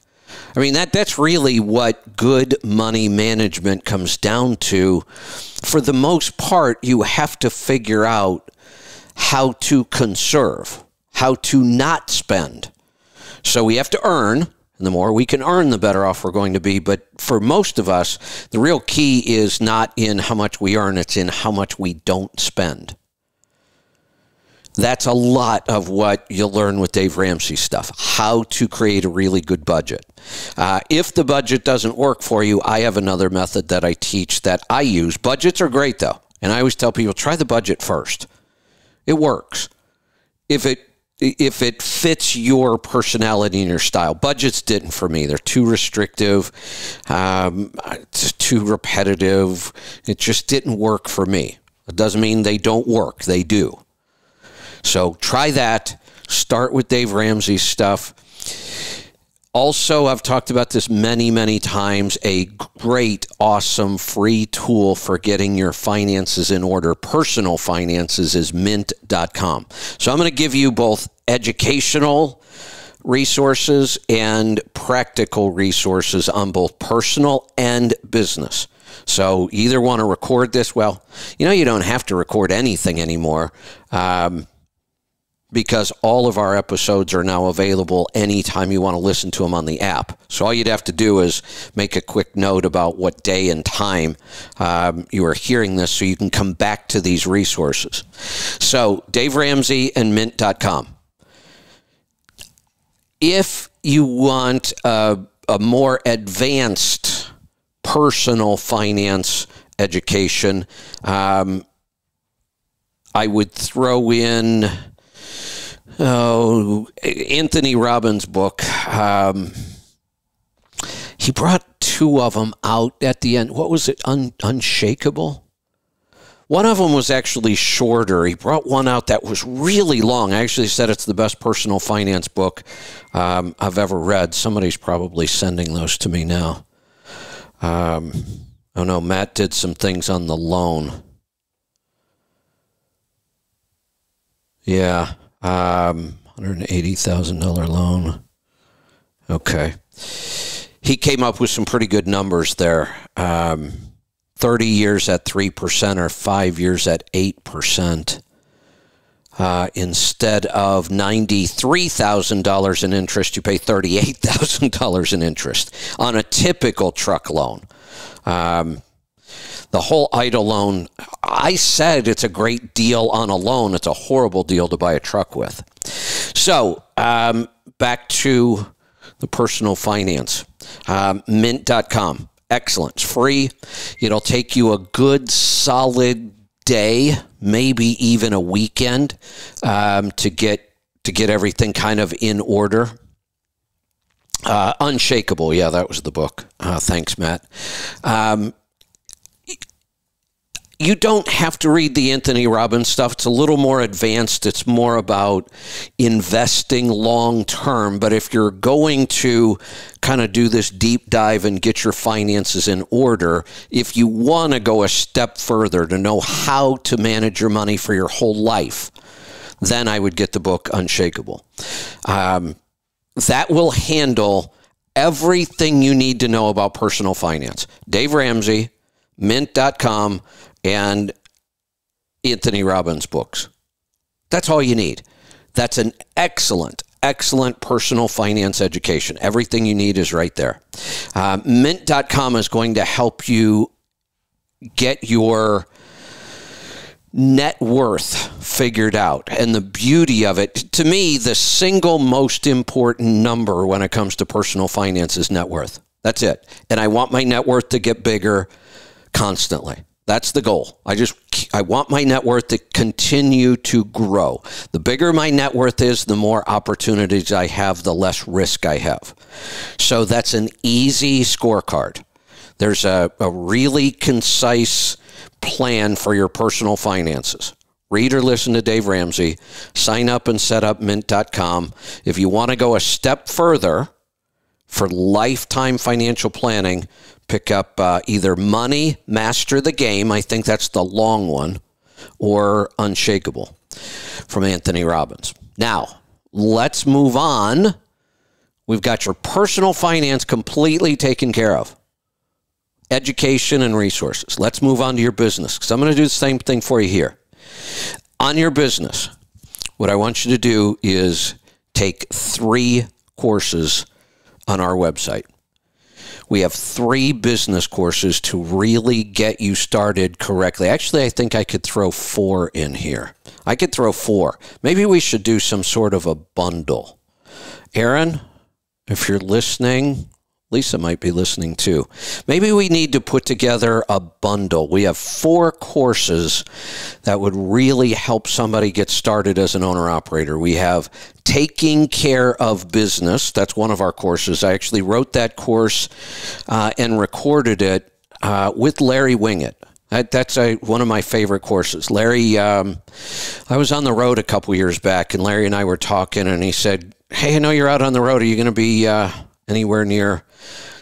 I mean that that's really what good money management comes down to. For the most part, you have to figure out how to conserve, how to not spend. So we have to earn, and the more we can earn, the better off we're going to be. But for most of us, the real key is not in how much we earn, it's in how much we don't spend. That's a lot of what you'll learn with Dave Ramsey stuff how to create a really good budget. Uh, if the budget doesn't work for you, I have another method that I teach that I use. Budgets are great, though. And I always tell people try the budget first. It works. If it if it fits your personality and your style. Budgets didn't for me. They're too restrictive, um, too repetitive. It just didn't work for me. It doesn't mean they don't work, they do. So try that. Start with Dave Ramsey's stuff. Also, I've talked about this many, many times. A great, awesome free tool for getting your finances in order, personal finances, is mint.com. So I'm going to give you both educational resources and practical resources on both personal and business. So either want to record this. Well, you know, you don't have to record anything anymore. Um, because all of our episodes are now available anytime you want to listen to them on the app. So all you'd have to do is make a quick note about what day and time um, you are hearing this so you can come back to these resources. So Dave Ramsey and Mint.com. If you want a, a more advanced personal finance education, um, I would throw in oh, Anthony Robbins' book. Um, he brought two of them out at the end. What was it? Un- Unshakable? One of them was actually shorter. He brought one out that was really long. I actually said it's the best personal finance book um, I've ever read. Somebody's probably sending those to me now. Um, oh no, Matt did some things on the loan. Yeah. Um, $180,000 loan. Okay. He came up with some pretty good numbers there. Um, 30 years at 3% or five years at 8%. Uh, instead of $93,000 in interest, you pay $38,000 in interest on a typical truck loan. Um, the whole EIDL loan, I said it's a great deal on a loan. It's a horrible deal to buy a truck with. So um, back to the personal finance. Um, mint.com. Excellent. It's free. It'll take you a good, solid day, maybe even a weekend, um, to get to get everything kind of in order. Uh, Unshakable, yeah, that was the book. Uh, thanks, Matt. Um, you don't have to read the Anthony Robbins stuff. It's a little more advanced. It's more about investing long term. But if you're going to kind of do this deep dive and get your finances in order, if you want to go a step further to know how to manage your money for your whole life, then I would get the book Unshakable. Um, that will handle everything you need to know about personal finance. Dave Ramsey, mint.com, and Anthony Robbins books. That's all you need. That's an excellent, excellent personal finance education. Everything you need is right there. Uh, mint.com is going to help you get your net worth figured out. And the beauty of it, to me, the single most important number when it comes to personal finance is net worth. That's it. And I want my net worth to get bigger constantly. That's the goal. I just I want my net worth to continue to grow. The bigger my net worth is, the more opportunities I have, the less risk I have. So that's an easy scorecard. There's a, a really concise plan for your personal finances. Read or listen to Dave Ramsey. Sign up and set up mint.com. If you want to go a step further for lifetime financial planning, pick up uh, either Money, Master the Game. I think that's the long one, or Unshakable from Anthony Robbins. Now, let's move on. We've got your personal finance completely taken care of education and resources. Let's move on to your business because I'm going to do the same thing for you here. On your business, what I want you to do is take three courses on our website. We have three business courses to really get you started correctly. Actually, I think I could throw four in here. I could throw four. Maybe we should do some sort of a bundle. Aaron, if you're listening, Lisa might be listening too. Maybe we need to put together a bundle. We have four courses that would really help somebody get started as an owner operator. We have Taking Care of Business. That's one of our courses. I actually wrote that course uh, and recorded it uh, with Larry Winget. That, that's a, one of my favorite courses. Larry, um, I was on the road a couple years back, and Larry and I were talking, and he said, Hey, I know you're out on the road. Are you going to be uh, anywhere near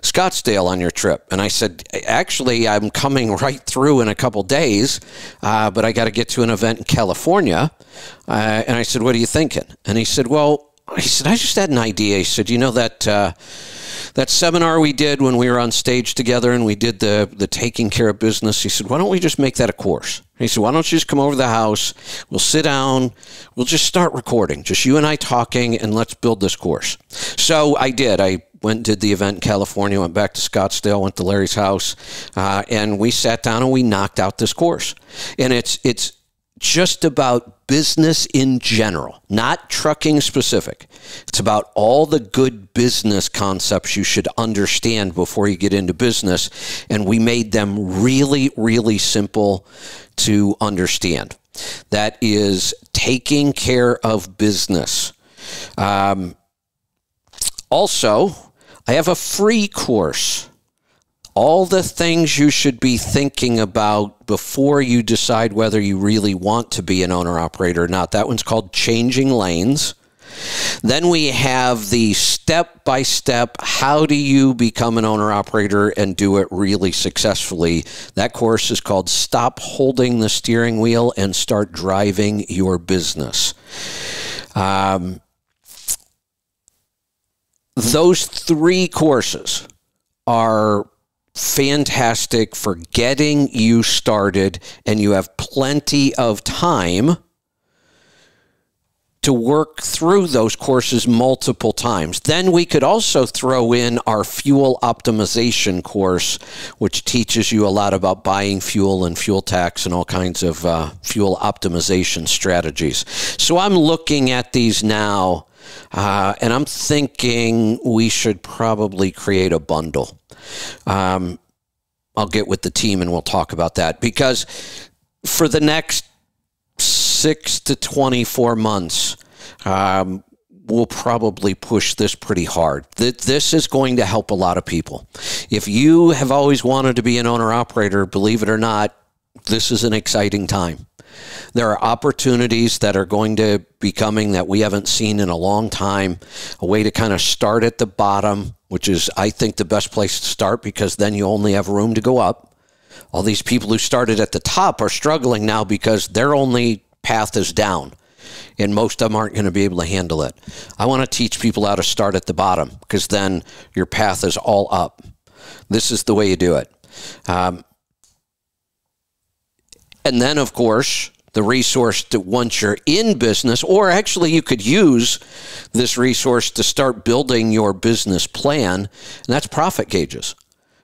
Scottsdale on your trip? And I said, actually, I'm coming right through in a couple days, uh, but I got to get to an event in California. Uh, and I said, what are you thinking? And he said, well, he said, I just had an idea. He said, you know that uh, that seminar we did when we were on stage together and we did the the taking care of business. He said, why don't we just make that a course? He said, why don't you just come over to the house? We'll sit down. We'll just start recording, just you and I talking, and let's build this course. So I did. I went and did the event in California, went back to Scottsdale, went to Larry's house, uh, and we sat down and we knocked out this course. And it's it's just about business in general, not trucking specific. It's about all the good business concepts you should understand before you get into business. And we made them really, really simple to understand. That is taking care of business. Um, also, I have a free course all the things you should be thinking about before you decide whether you really want to be an owner operator or not. That one's called Changing Lanes. Then we have the step by step how do you become an owner operator and do it really successfully. That course is called Stop Holding the Steering Wheel and Start Driving Your Business. Um, those three courses are fantastic for getting you started, and you have plenty of time to work through those courses multiple times. Then we could also throw in our fuel optimization course, which teaches you a lot about buying fuel and fuel tax and all kinds of uh, fuel optimization strategies. So I'm looking at these now. Uh, and I'm thinking we should probably create a bundle. Um, I'll get with the team and we'll talk about that because for the next six to 24 months, um, we'll probably push this pretty hard. This is going to help a lot of people. If you have always wanted to be an owner operator, believe it or not, this is an exciting time. There are opportunities that are going to be coming that we haven't seen in a long time. A way to kind of start at the bottom, which is, I think, the best place to start because then you only have room to go up. All these people who started at the top are struggling now because their only path is down. and most of them aren't going to be able to handle it. I want to teach people how to start at the bottom because then your path is all up. This is the way you do it. Um, and then, of course, the resource to once you're in business, or actually, you could use this resource to start building your business plan, and that's profit gauges.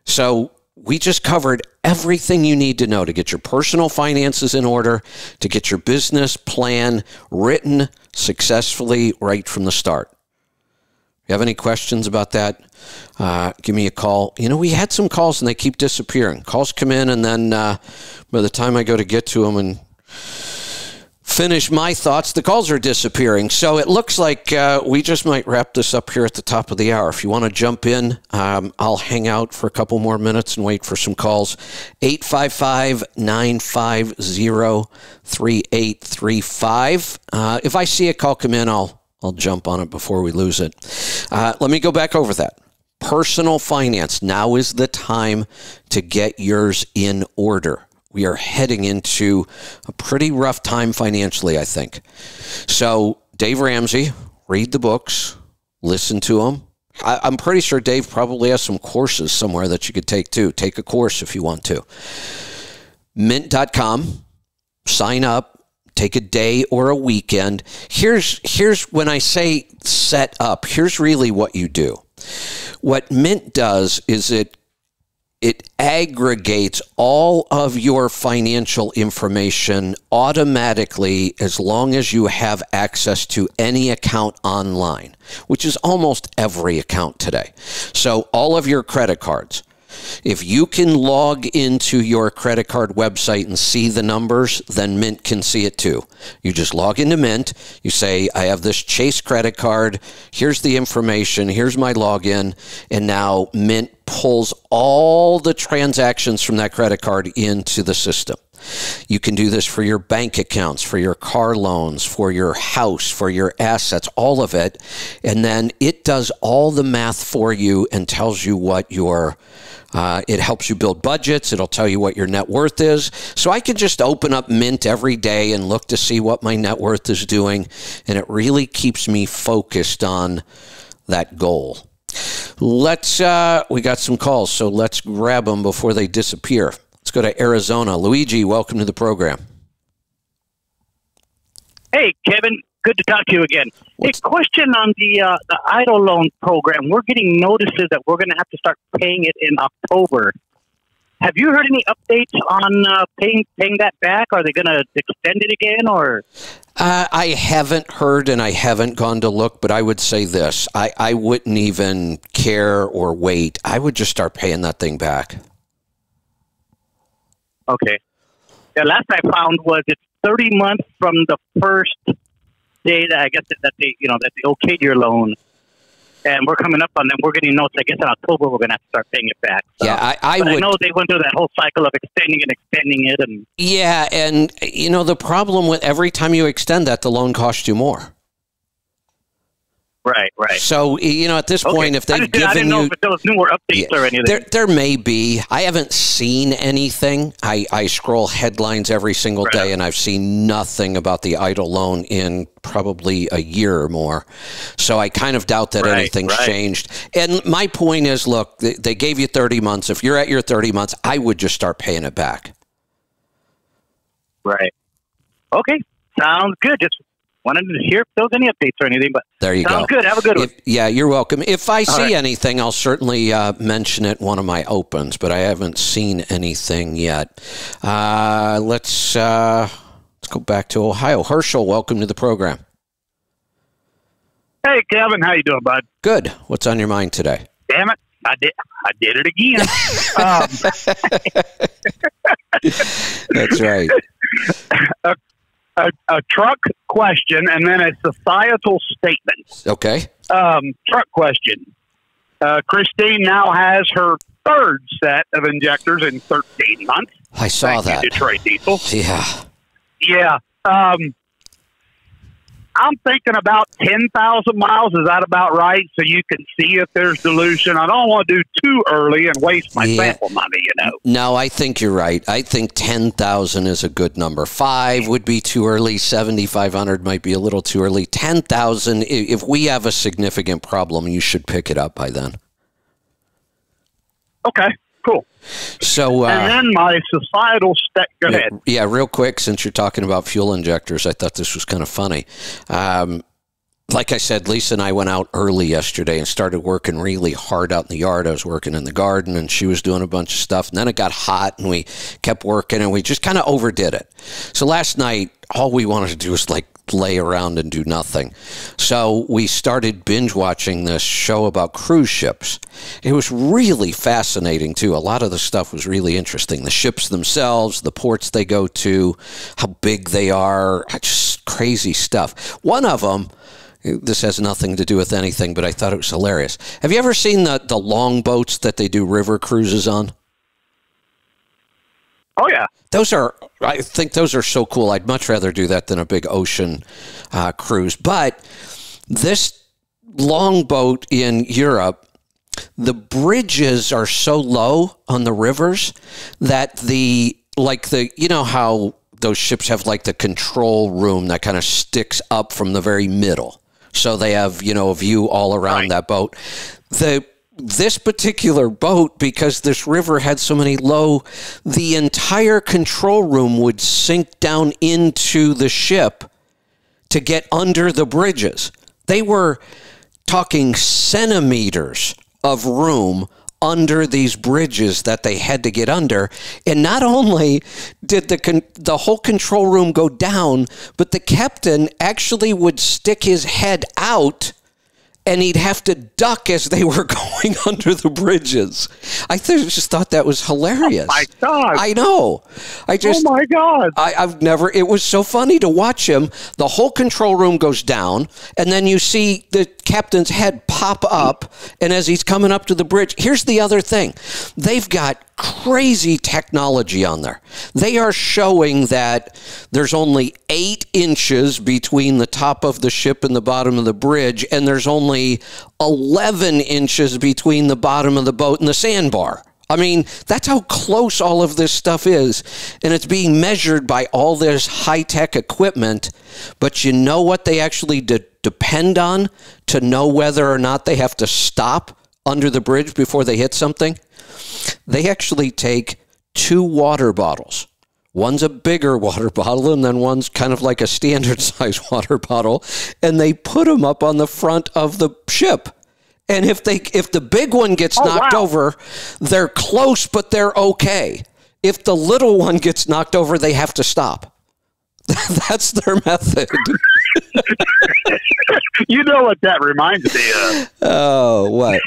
So, we just covered everything you need to know to get your personal finances in order, to get your business plan written successfully right from the start. If you have any questions about that, uh, give me a call. You know, we had some calls and they keep disappearing. Calls come in, and then uh, by the time I go to get to them and finish my thoughts, the calls are disappearing. So it looks like uh, we just might wrap this up here at the top of the hour. If you want to jump in, um, I'll hang out for a couple more minutes and wait for some calls. 855 950 3835. Uh, if I see a call come in, I'll, I'll jump on it before we lose it. Uh, let me go back over that. Personal finance. Now is the time to get yours in order we are heading into a pretty rough time financially, I think. So, Dave Ramsey, read the books, listen to them. I, am pretty sure Dave probably has some courses somewhere that you could take too. Take a course if you want to. Mint.com, sign up, take a day or a weekend. Here's here's when I say set up, here's really what you do. What Mint does is it it aggregates all of your financial information automatically as long as you have access to any account online, which is almost every account today. So, all of your credit cards, if you can log into your credit card website and see the numbers, then Mint can see it too. You just log into Mint, you say, I have this Chase credit card, here's the information, here's my login, and now Mint pulls all the transactions from that credit card into the system. You can do this for your bank accounts, for your car loans, for your house, for your assets, all of it. And then it does all the math for you and tells you what your uh, it helps you build budgets. It'll tell you what your net worth is. So I can just open up Mint every day and look to see what my net worth is doing. And it really keeps me focused on that goal. Let's, uh, we got some calls, so let's grab them before they disappear. Let's go to Arizona. Luigi, welcome to the program. Hey, Kevin. Good to talk to you again. What's a question on the uh, the EIDL loan program. We're getting notices that we're going to have to start paying it in October. Have you heard any updates on uh, paying paying that back? Are they going to extend it again, or? Uh, I haven't heard, and I haven't gone to look. But I would say this: I I wouldn't even care or wait. I would just start paying that thing back. Okay. The last I found was it's 30 months from the first day that I guess that they, you know, that they okayed your loan. And we're coming up on them. We're getting notes. I guess in October we're going to have to start paying it back. So, yeah, I, I, would, I know they went through that whole cycle of extending and extending it, and yeah, and you know the problem with every time you extend that, the loan costs you more. Right, right. So you know, at this okay. point, if they've given I didn't you, know if there was newer updates yeah, or anything. There, there may be. I haven't seen anything. I, I scroll headlines every single right. day, and I've seen nothing about the EIDL loan in probably a year or more. So I kind of doubt that right, anything's right. changed. And my point is, look, they, they gave you thirty months. If you're at your thirty months, I would just start paying it back. Right. Okay. Sounds good. Just wanted to hear if there was any updates or anything. But there you sounds go. good. Have a good if, one. Yeah, you're welcome. If I see right. anything, I'll certainly uh, mention it one of my opens, but I haven't seen anything yet. Uh, let's uh, let's go back to Ohio. Herschel, welcome to the program. Hey, Kevin, how you doing, bud? Good. What's on your mind today? Damn it, I did. I did it again. um, That's right. A, a, truck question and then a societal statement. Okay. Um, truck question. Uh, Christine now has her third set of injectors in 13 months. I saw Thank that. Detroit Diesel. Yeah. Yeah. Um, I'm thinking about 10,000 miles. Is that about right? So you can see if there's dilution. I don't want to do too early and waste my Yeah. sample money, you know. No, I think you're right. I think 10,000 is a good number. Five would be too early. 7,500 might be a little too early. 10,000, if we have a significant problem, you should pick it up by then. Okay, cool. So, uh, and then my societal step. Go yeah, ahead. yeah, real quick, since you're talking about fuel injectors, I thought this was kind of funny. Um, like I said, Lisa and I went out early yesterday and started working really hard out in the yard. I was working in the garden and she was doing a bunch of stuff. And then it got hot and we kept working and we just kind of overdid it. So last night, all we wanted to do was like lay around and do nothing. So we started binge watching this show about cruise ships. It was really fascinating too. A lot of the stuff was really interesting. The ships themselves, the ports they go to, how big they are, uh, just crazy stuff. One of them, this has nothing to do with anything, but I thought it was hilarious. Have you ever seen the, the long boats that they do river cruises on? Oh yeah. Those are, I think those are so cool. I'd much rather do that than a big ocean uh, cruise. But this long boat in Europe, the bridges are so low on the rivers that the, like the, you know how those ships have like the control room that kind of sticks up from the very middle. So they have, you know, a view all around that boat. The this particular boat, because this river had so many low, the entire control room would sink down into the ship to get under the bridges. They were talking centimeters of room under these bridges that they had to get under. And not only did the the whole control room go down, but the captain actually would stick his head out and he'd have to duck as they were going under the bridges. I th- just thought that was hilarious. Oh, my God. I know. I oh, just oh my God. I, I've never. It was so funny to watch him. The whole control room goes down, and then you see the captain's head pop up. And as he's coming up to the bridge, here's the other thing: they've got crazy technology on there. They are showing that there's only eight inches between the top of the ship and the bottom of the bridge, and there's only 11 inches between the bottom of the boat and the sandbar. I mean, that's how close all of this stuff is. And it's being measured by all this high tech equipment. But you know what they actually de- depend on to know whether or not they have to stop under the bridge before they hit something? They actually take two water bottles. One's a bigger water bottle, and then one's kind of like a standard size water bottle, and they put them up on the front of the ship. And if they if the big one gets oh, knocked wow. over, they're close, but they're okay. If the little one gets knocked over, they have to stop. That's their method. You know what that reminds me of? oh, what?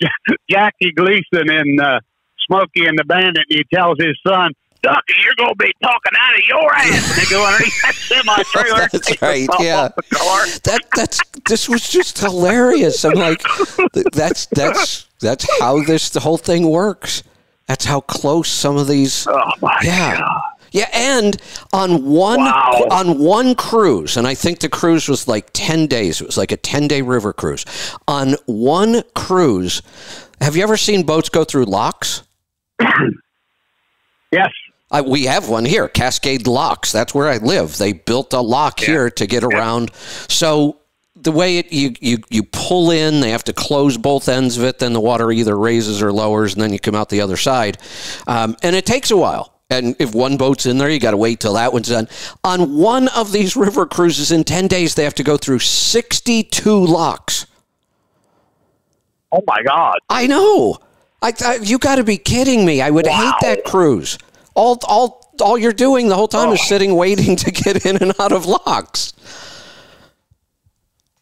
Jackie Gleason in uh, Smokey and the Bandit. and He tells his son, Ducky, you're going to be talking out of your ass. And they go underneath that semi trailer. That's right, yeah. That that's this was just hilarious. I'm like, that's that's that's how this the whole thing works. That's how close some of these. Oh my Yeah. God. Yeah, and on one Wow. on one cruise, and I think the cruise was like ten days. It was like a ten day river cruise. On one cruise, have you ever seen boats go through locks? Yes. I, we have one here, Cascade Locks. That's where I live. They built a lock here to get around. So the way it you, you you pull in, they have to close both ends of it. Then the water either raises or lowers, and then you come out the other side. Um, and it takes a while. And if one boat's in there, you got to wait till that one's done. On one of these river cruises in ten days, they have to go through sixty-two locks. Oh my God. I know. I, I you got to be kidding me. I would hate that cruise. All all all you're doing the whole time is oh. sitting waiting to get in and out of locks.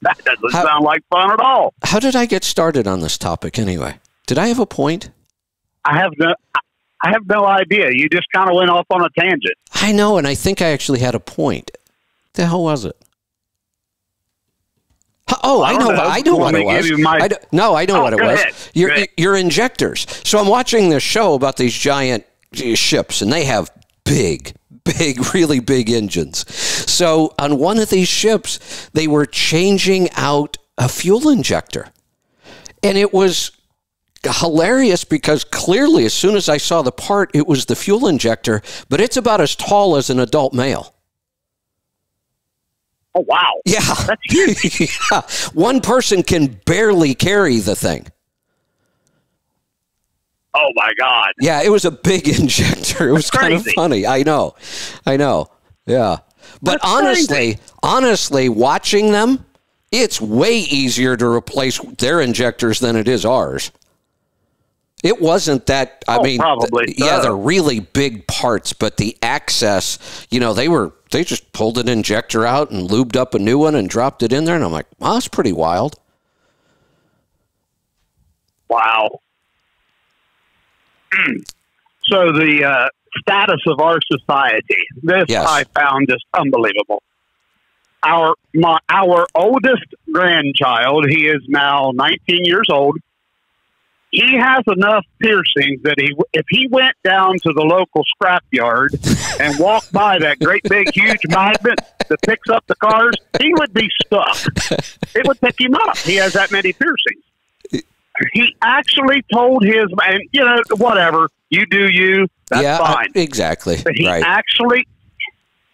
That doesn't How- sound like fun at all. How did I get started on this topic anyway? Did I have a point? I have no. I have no idea. You just kind of went off on a tangent. I know, and I think I actually had a point. The hell was it? Oh, I I know. know. I know what Want it to was. give you my- no, I know Oh, what it was. ahead. Your your injectors. So I'm watching this show about these giant uh, ships, and they have big, big, really big engines. So on one of these ships, they were changing out a fuel injector. And it was hilarious because clearly, as soon as I saw the part, it was the fuel injector, but it's about as tall as an adult male. Oh wow! Yeah, that's huge. yeah. One person can barely carry the thing. Oh my God! Yeah, it was a big injector. It was kind of funny. I know, I know. Yeah, but That's honestly, crazy. honestly, watching them, it's way easier to replace their injectors than it is ours. It wasn't that. I Oh, mean, probably th- yeah, they're really big parts, but the access, you know, they were they just pulled an injector out and lubed up a new one and dropped it in there, and I'm like, wow, that's pretty wild. Wow. so the uh, status of our society, this Yes. I found just unbelievable. Our my our oldest grandchild, he is now 19 years old. He has enough piercings that he, if he went down to the local scrapyard and walked by that great big huge magnet that picks up the cars, he would be stuck. It would pick him up. He has that many piercings he actually told his and you know whatever you do you that's yeah, I- fine exactly. but he right. actually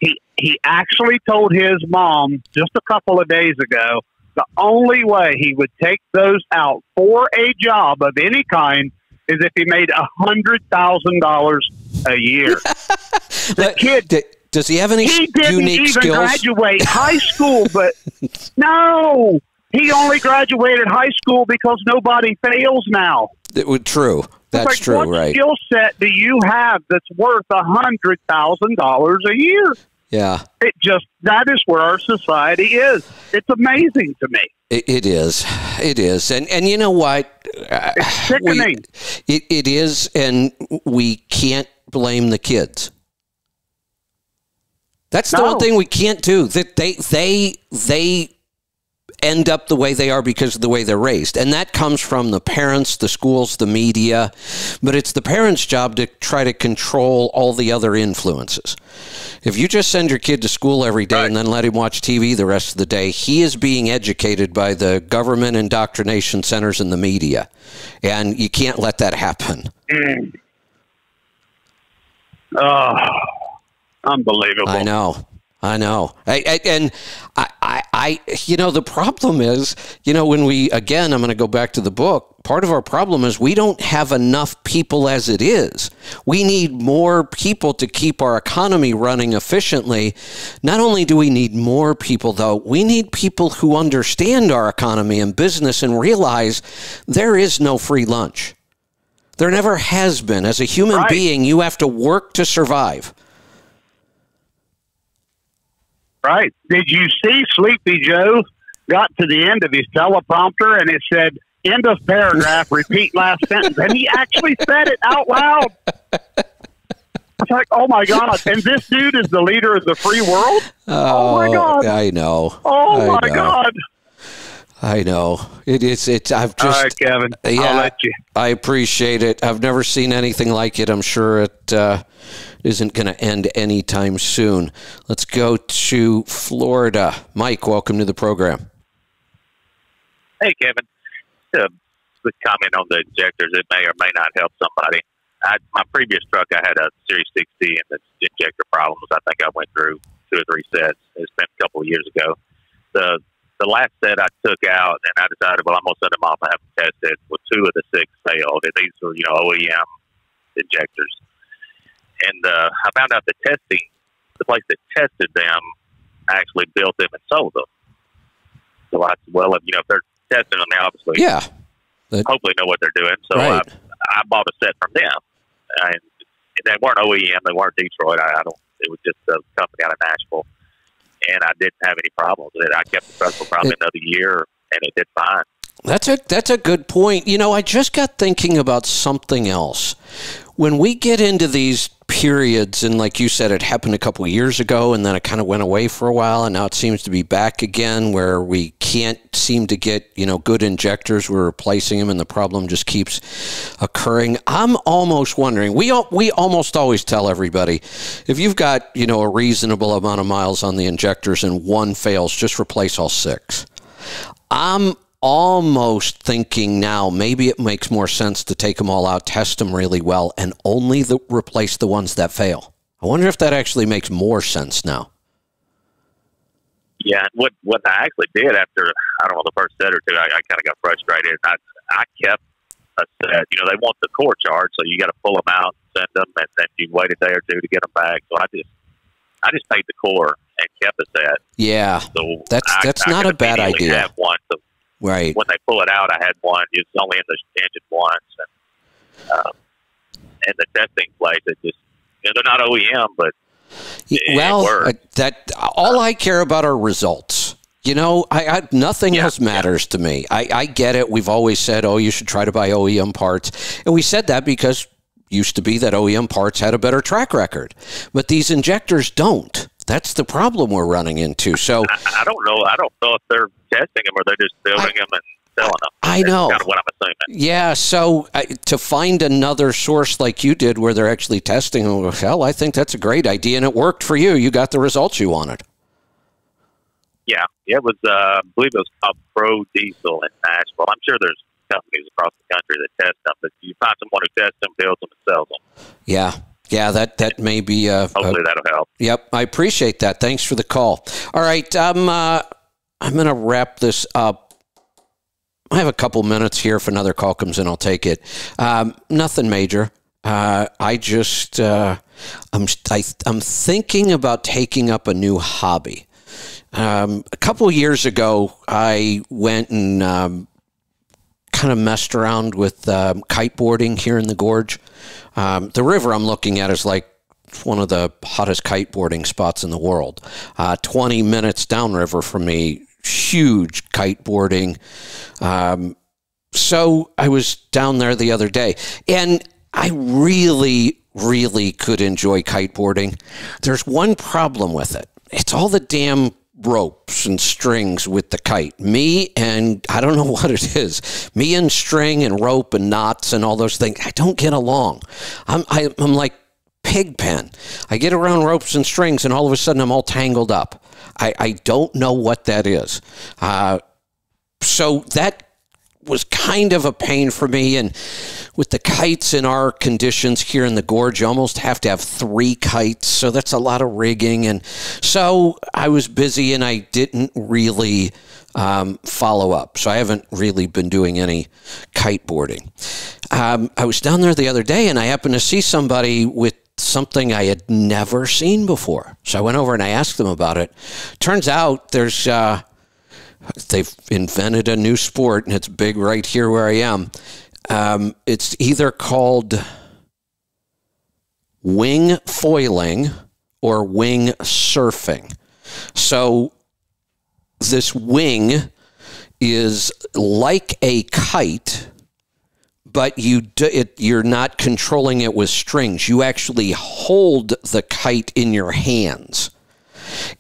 he he actually told his mom just a couple of days ago the only way he would take those out for a job of any kind is if he made a hundred thousand dollars a year the kid d- does he have any he didn't unique even skills? graduate high school, but no, he only graduated high school because nobody fails now. That would true. That's like, true, what right? skill set do you have that's worth a hundred thousand dollars a year? Yeah, It just that is where our society is. It's amazing to me. it, it is. It is, and and you know what? Uh, It's sickening. it, it is, and we can't blame the kids. That's the No. one thing we can't do. That they they they end up the way they are because of the way they're raised, and that comes from the parents, the schools, the media. But it's the parents' job to try to control all the other influences. If you just send your kid to school every day and then let him watch TV the rest of the day, he is being educated by the government indoctrination centers and the media, and you can't let that happen. Oh, unbelievable. I know. I know. I, I, and I, I, I, you know, the problem is, you know, when we, again, I'm going to go back to the book. Part of our problem is we don't have enough people as it is. We need more people to keep our economy running efficiently. Not only do we need more people, though, we need people who understand our economy and business and realize there is no free lunch. There never has been. As a human Right. being, you have to work to survive. Right. Did you see Sleepy Joe got to the end of his teleprompter and it said, end of paragraph, repeat last sentence? And he actually said it out loud. It's like, oh my God. And this dude is the leader of the free world? Oh, oh my God. I know. Oh I my know. God. I know. It is. It's. I've just. right, Kevin. yeah, I'll let you. I appreciate it. I've never seen anything like it. I'm sure it uh, isn't going to end anytime soon. Let's go to Florida. Mike, welcome to the program. Hey, Kevin. Just a quick comment on the injectors. It may or may not help somebody. I, my previous truck, I had a Series 60 and the injector problems. I think I went through two or three sets. It's been a couple of years ago. The the last set I took out, and I decided, well, I'm to send them off and have them tested. Well, two of the six failed, and these were, you know, OEM injectors. And uh, I found out the testing, the place that tested them, actually built them and sold them. So I said, well, if, you know, if they're testing them, they obviously Yeah. hopefully know what they're doing. So Right. I, I bought a set from them, and they weren't OEM, they weren't Detroit. I, I don't. It was just a company out of Nashville, and I didn't have any problems with it. I kept the for probably another year, and it did fine. That's a that's a good point. You know, I just got thinking about something else. When we get into these periods, and like you said, it happened a couple years ago, and then it kind of went away for a while, and now it seems to be back again, where we can't seem to get you know good injectors. We're replacing them, and the problem just keeps occurring. I'm almost wondering. We we almost always tell everybody, if you've got you know a reasonable amount of miles on the injectors and one fails, just replace all six. I'm almost thinking now maybe it makes more sense to take them all out, test them really well, and only the, replace the ones that fail. I wonder if that actually makes more sense now. Yeah, what what I actually did after I don't know the first set or two, I, I kind of got frustrated. I I kept a set. You know, they want the core charge, so you got to pull them out, send them, and then you wait a day or two to get them back. So I just I just paid the core and kept the set. Yeah, so that's that's I, not I a bad idea. Have one, so Right. When they pull it out, I had one. It's only in the engine once, and um, and the testing place, it just you know, they're not OEM, but it, well, it uh, that all I care about are results. You know, I, I nothing yeah, else matters yeah. to me. I, I get it. We've always said, oh, you should try to buy OEM parts, and we said that because used to be that OEM parts had a better track record, but these injectors don't. That's the problem we're running into. So I, I don't know. I don't know if they're testing them or they're just building I, them and selling them. I know. Kind of what I'm assuming. Yeah. So uh, to find another source like you did, where they're actually testing them, hell, I think that's a great idea, and it worked for you. You got the results you wanted. Yeah, it was. Uh, I believe it was called Pro Diesel in Nashville. I'm sure there's companies across the country that test them, but you find someone who tests them, builds them, and sells them. Yeah, yeah, that that may be. Uh, Hopefully, that'll help. Yep, I appreciate that. Thanks for the call. All right, um, uh, I'm going to wrap this up. I have a couple minutes here. If another call comes in, I'll take it. Um, nothing major. Uh, I just uh, I'm I, am i am thinking about taking up a new hobby. Um, a couple years ago, I went and um, kind of messed around with um, kiteboarding here in the gorge. Um, the river I'm looking at is like one of the hottest kiteboarding spots in the world. Uh, 20 minutes downriver from me, huge kiteboarding. Um, so I was down there the other day, and I really, really could enjoy kiteboarding. There's one problem with it. It's all the damn ropes and strings with the kite. Me and I don't know what it is. Me and string and rope and knots and all those things. I don't get along. I'm I, am i am like pigpen. I get around ropes and strings and all of a sudden I'm all tangled up. I, I don't know what that is. Uh, so that was kind of a pain for me. And with the kites in our conditions here in the gorge, you almost have to have three kites. So that's a lot of rigging. And so I was busy and I didn't really um, follow up. So I haven't really been doing any kiteboarding. Um, I was down there the other day and I happened to see somebody with something I had never seen before. So I went over and I asked them about it. Turns out there's uh, they've invented a new sport, and it's big right here where I am. Um, it's either called wing foiling or wing surfing. So this wing is like a kite, but you do, it, you're not controlling it with strings. You actually hold the kite in your hands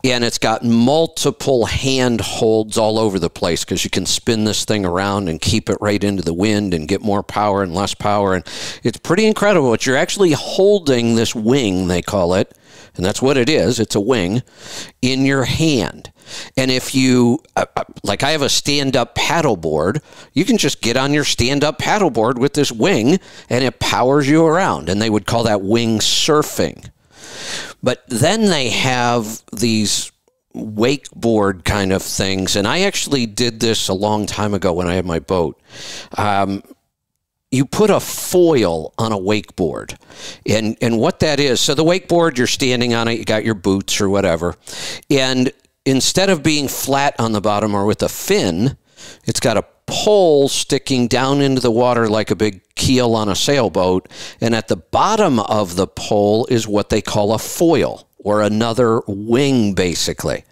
and it's got multiple hand holds all over the place because you can spin this thing around and keep it right into the wind and get more power and less power and it's pretty incredible but you're actually holding this wing they call it and that's what it is it's a wing in your hand and if you, uh, uh like I have a stand up paddleboard, you can just get on your stand up paddleboard with this wing and it powers you around. And they would call that wing surfing. But then they have these wakeboard kind of things. And I actually did this a long time ago when I had my boat. Um, you put a foil on a wakeboard. And, and what that is, so the wakeboard, you're standing on it, you got your boots or whatever. And instead of being flat on the bottom or with a fin, it's got a pole sticking down into the water like a big keel on a sailboat. And at the bottom of the pole is what they call a foil. or another wing, basically.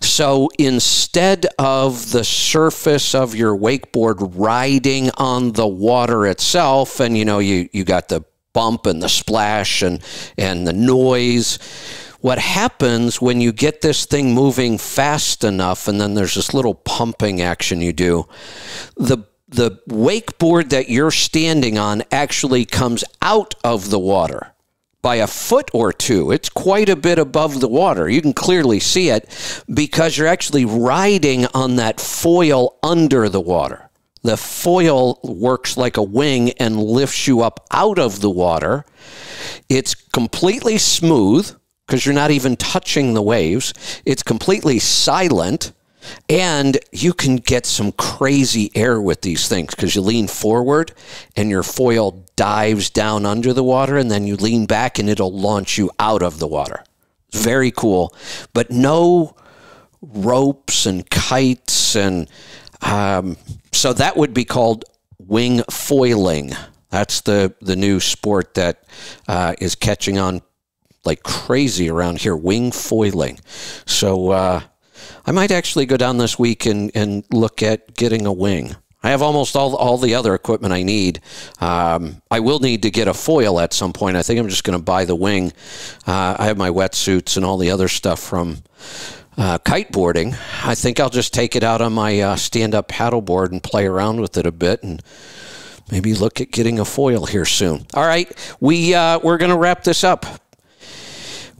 So instead of the surface of your wakeboard riding on the water itself, and you know, you, you got the bump and the splash and, and the noise. What happens when you get this thing moving fast enough, and then there's this little pumping action you do, the the wakeboard that you're standing on actually comes out of the water by a foot or two. It's quite a bit above the water. You can clearly see it because you're actually riding on that foil under the water. The foil works like a wing and lifts you up out of the water. It's completely smooth because you're not even touching the waves. It's completely silent. And you can get some crazy air with these things because you lean forward and your foil dives down under the water, and then you lean back and it'll launch you out of the water. Very cool, but no ropes and kites. And um, so that would be called wing foiling. That's the, the new sport that uh, is catching on like crazy around here wing foiling. So, uh, I might actually go down this week and, and look at getting a wing. I have almost all all the other equipment I need. Um, I will need to get a foil at some point. I think I'm just going to buy the wing. Uh, I have my wetsuits and all the other stuff from uh, kiteboarding. I think I'll just take it out on my uh, stand-up paddleboard and play around with it a bit and maybe look at getting a foil here soon. All right, we uh, we're going to wrap this up.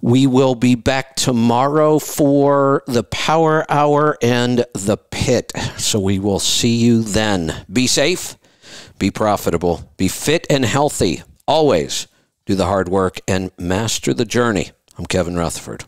We will be back tomorrow for the Power Hour and the Pit. So we will see you then. Be safe, be profitable, be fit and healthy. Always do the hard work and master the journey. I'm Kevin Rutherford.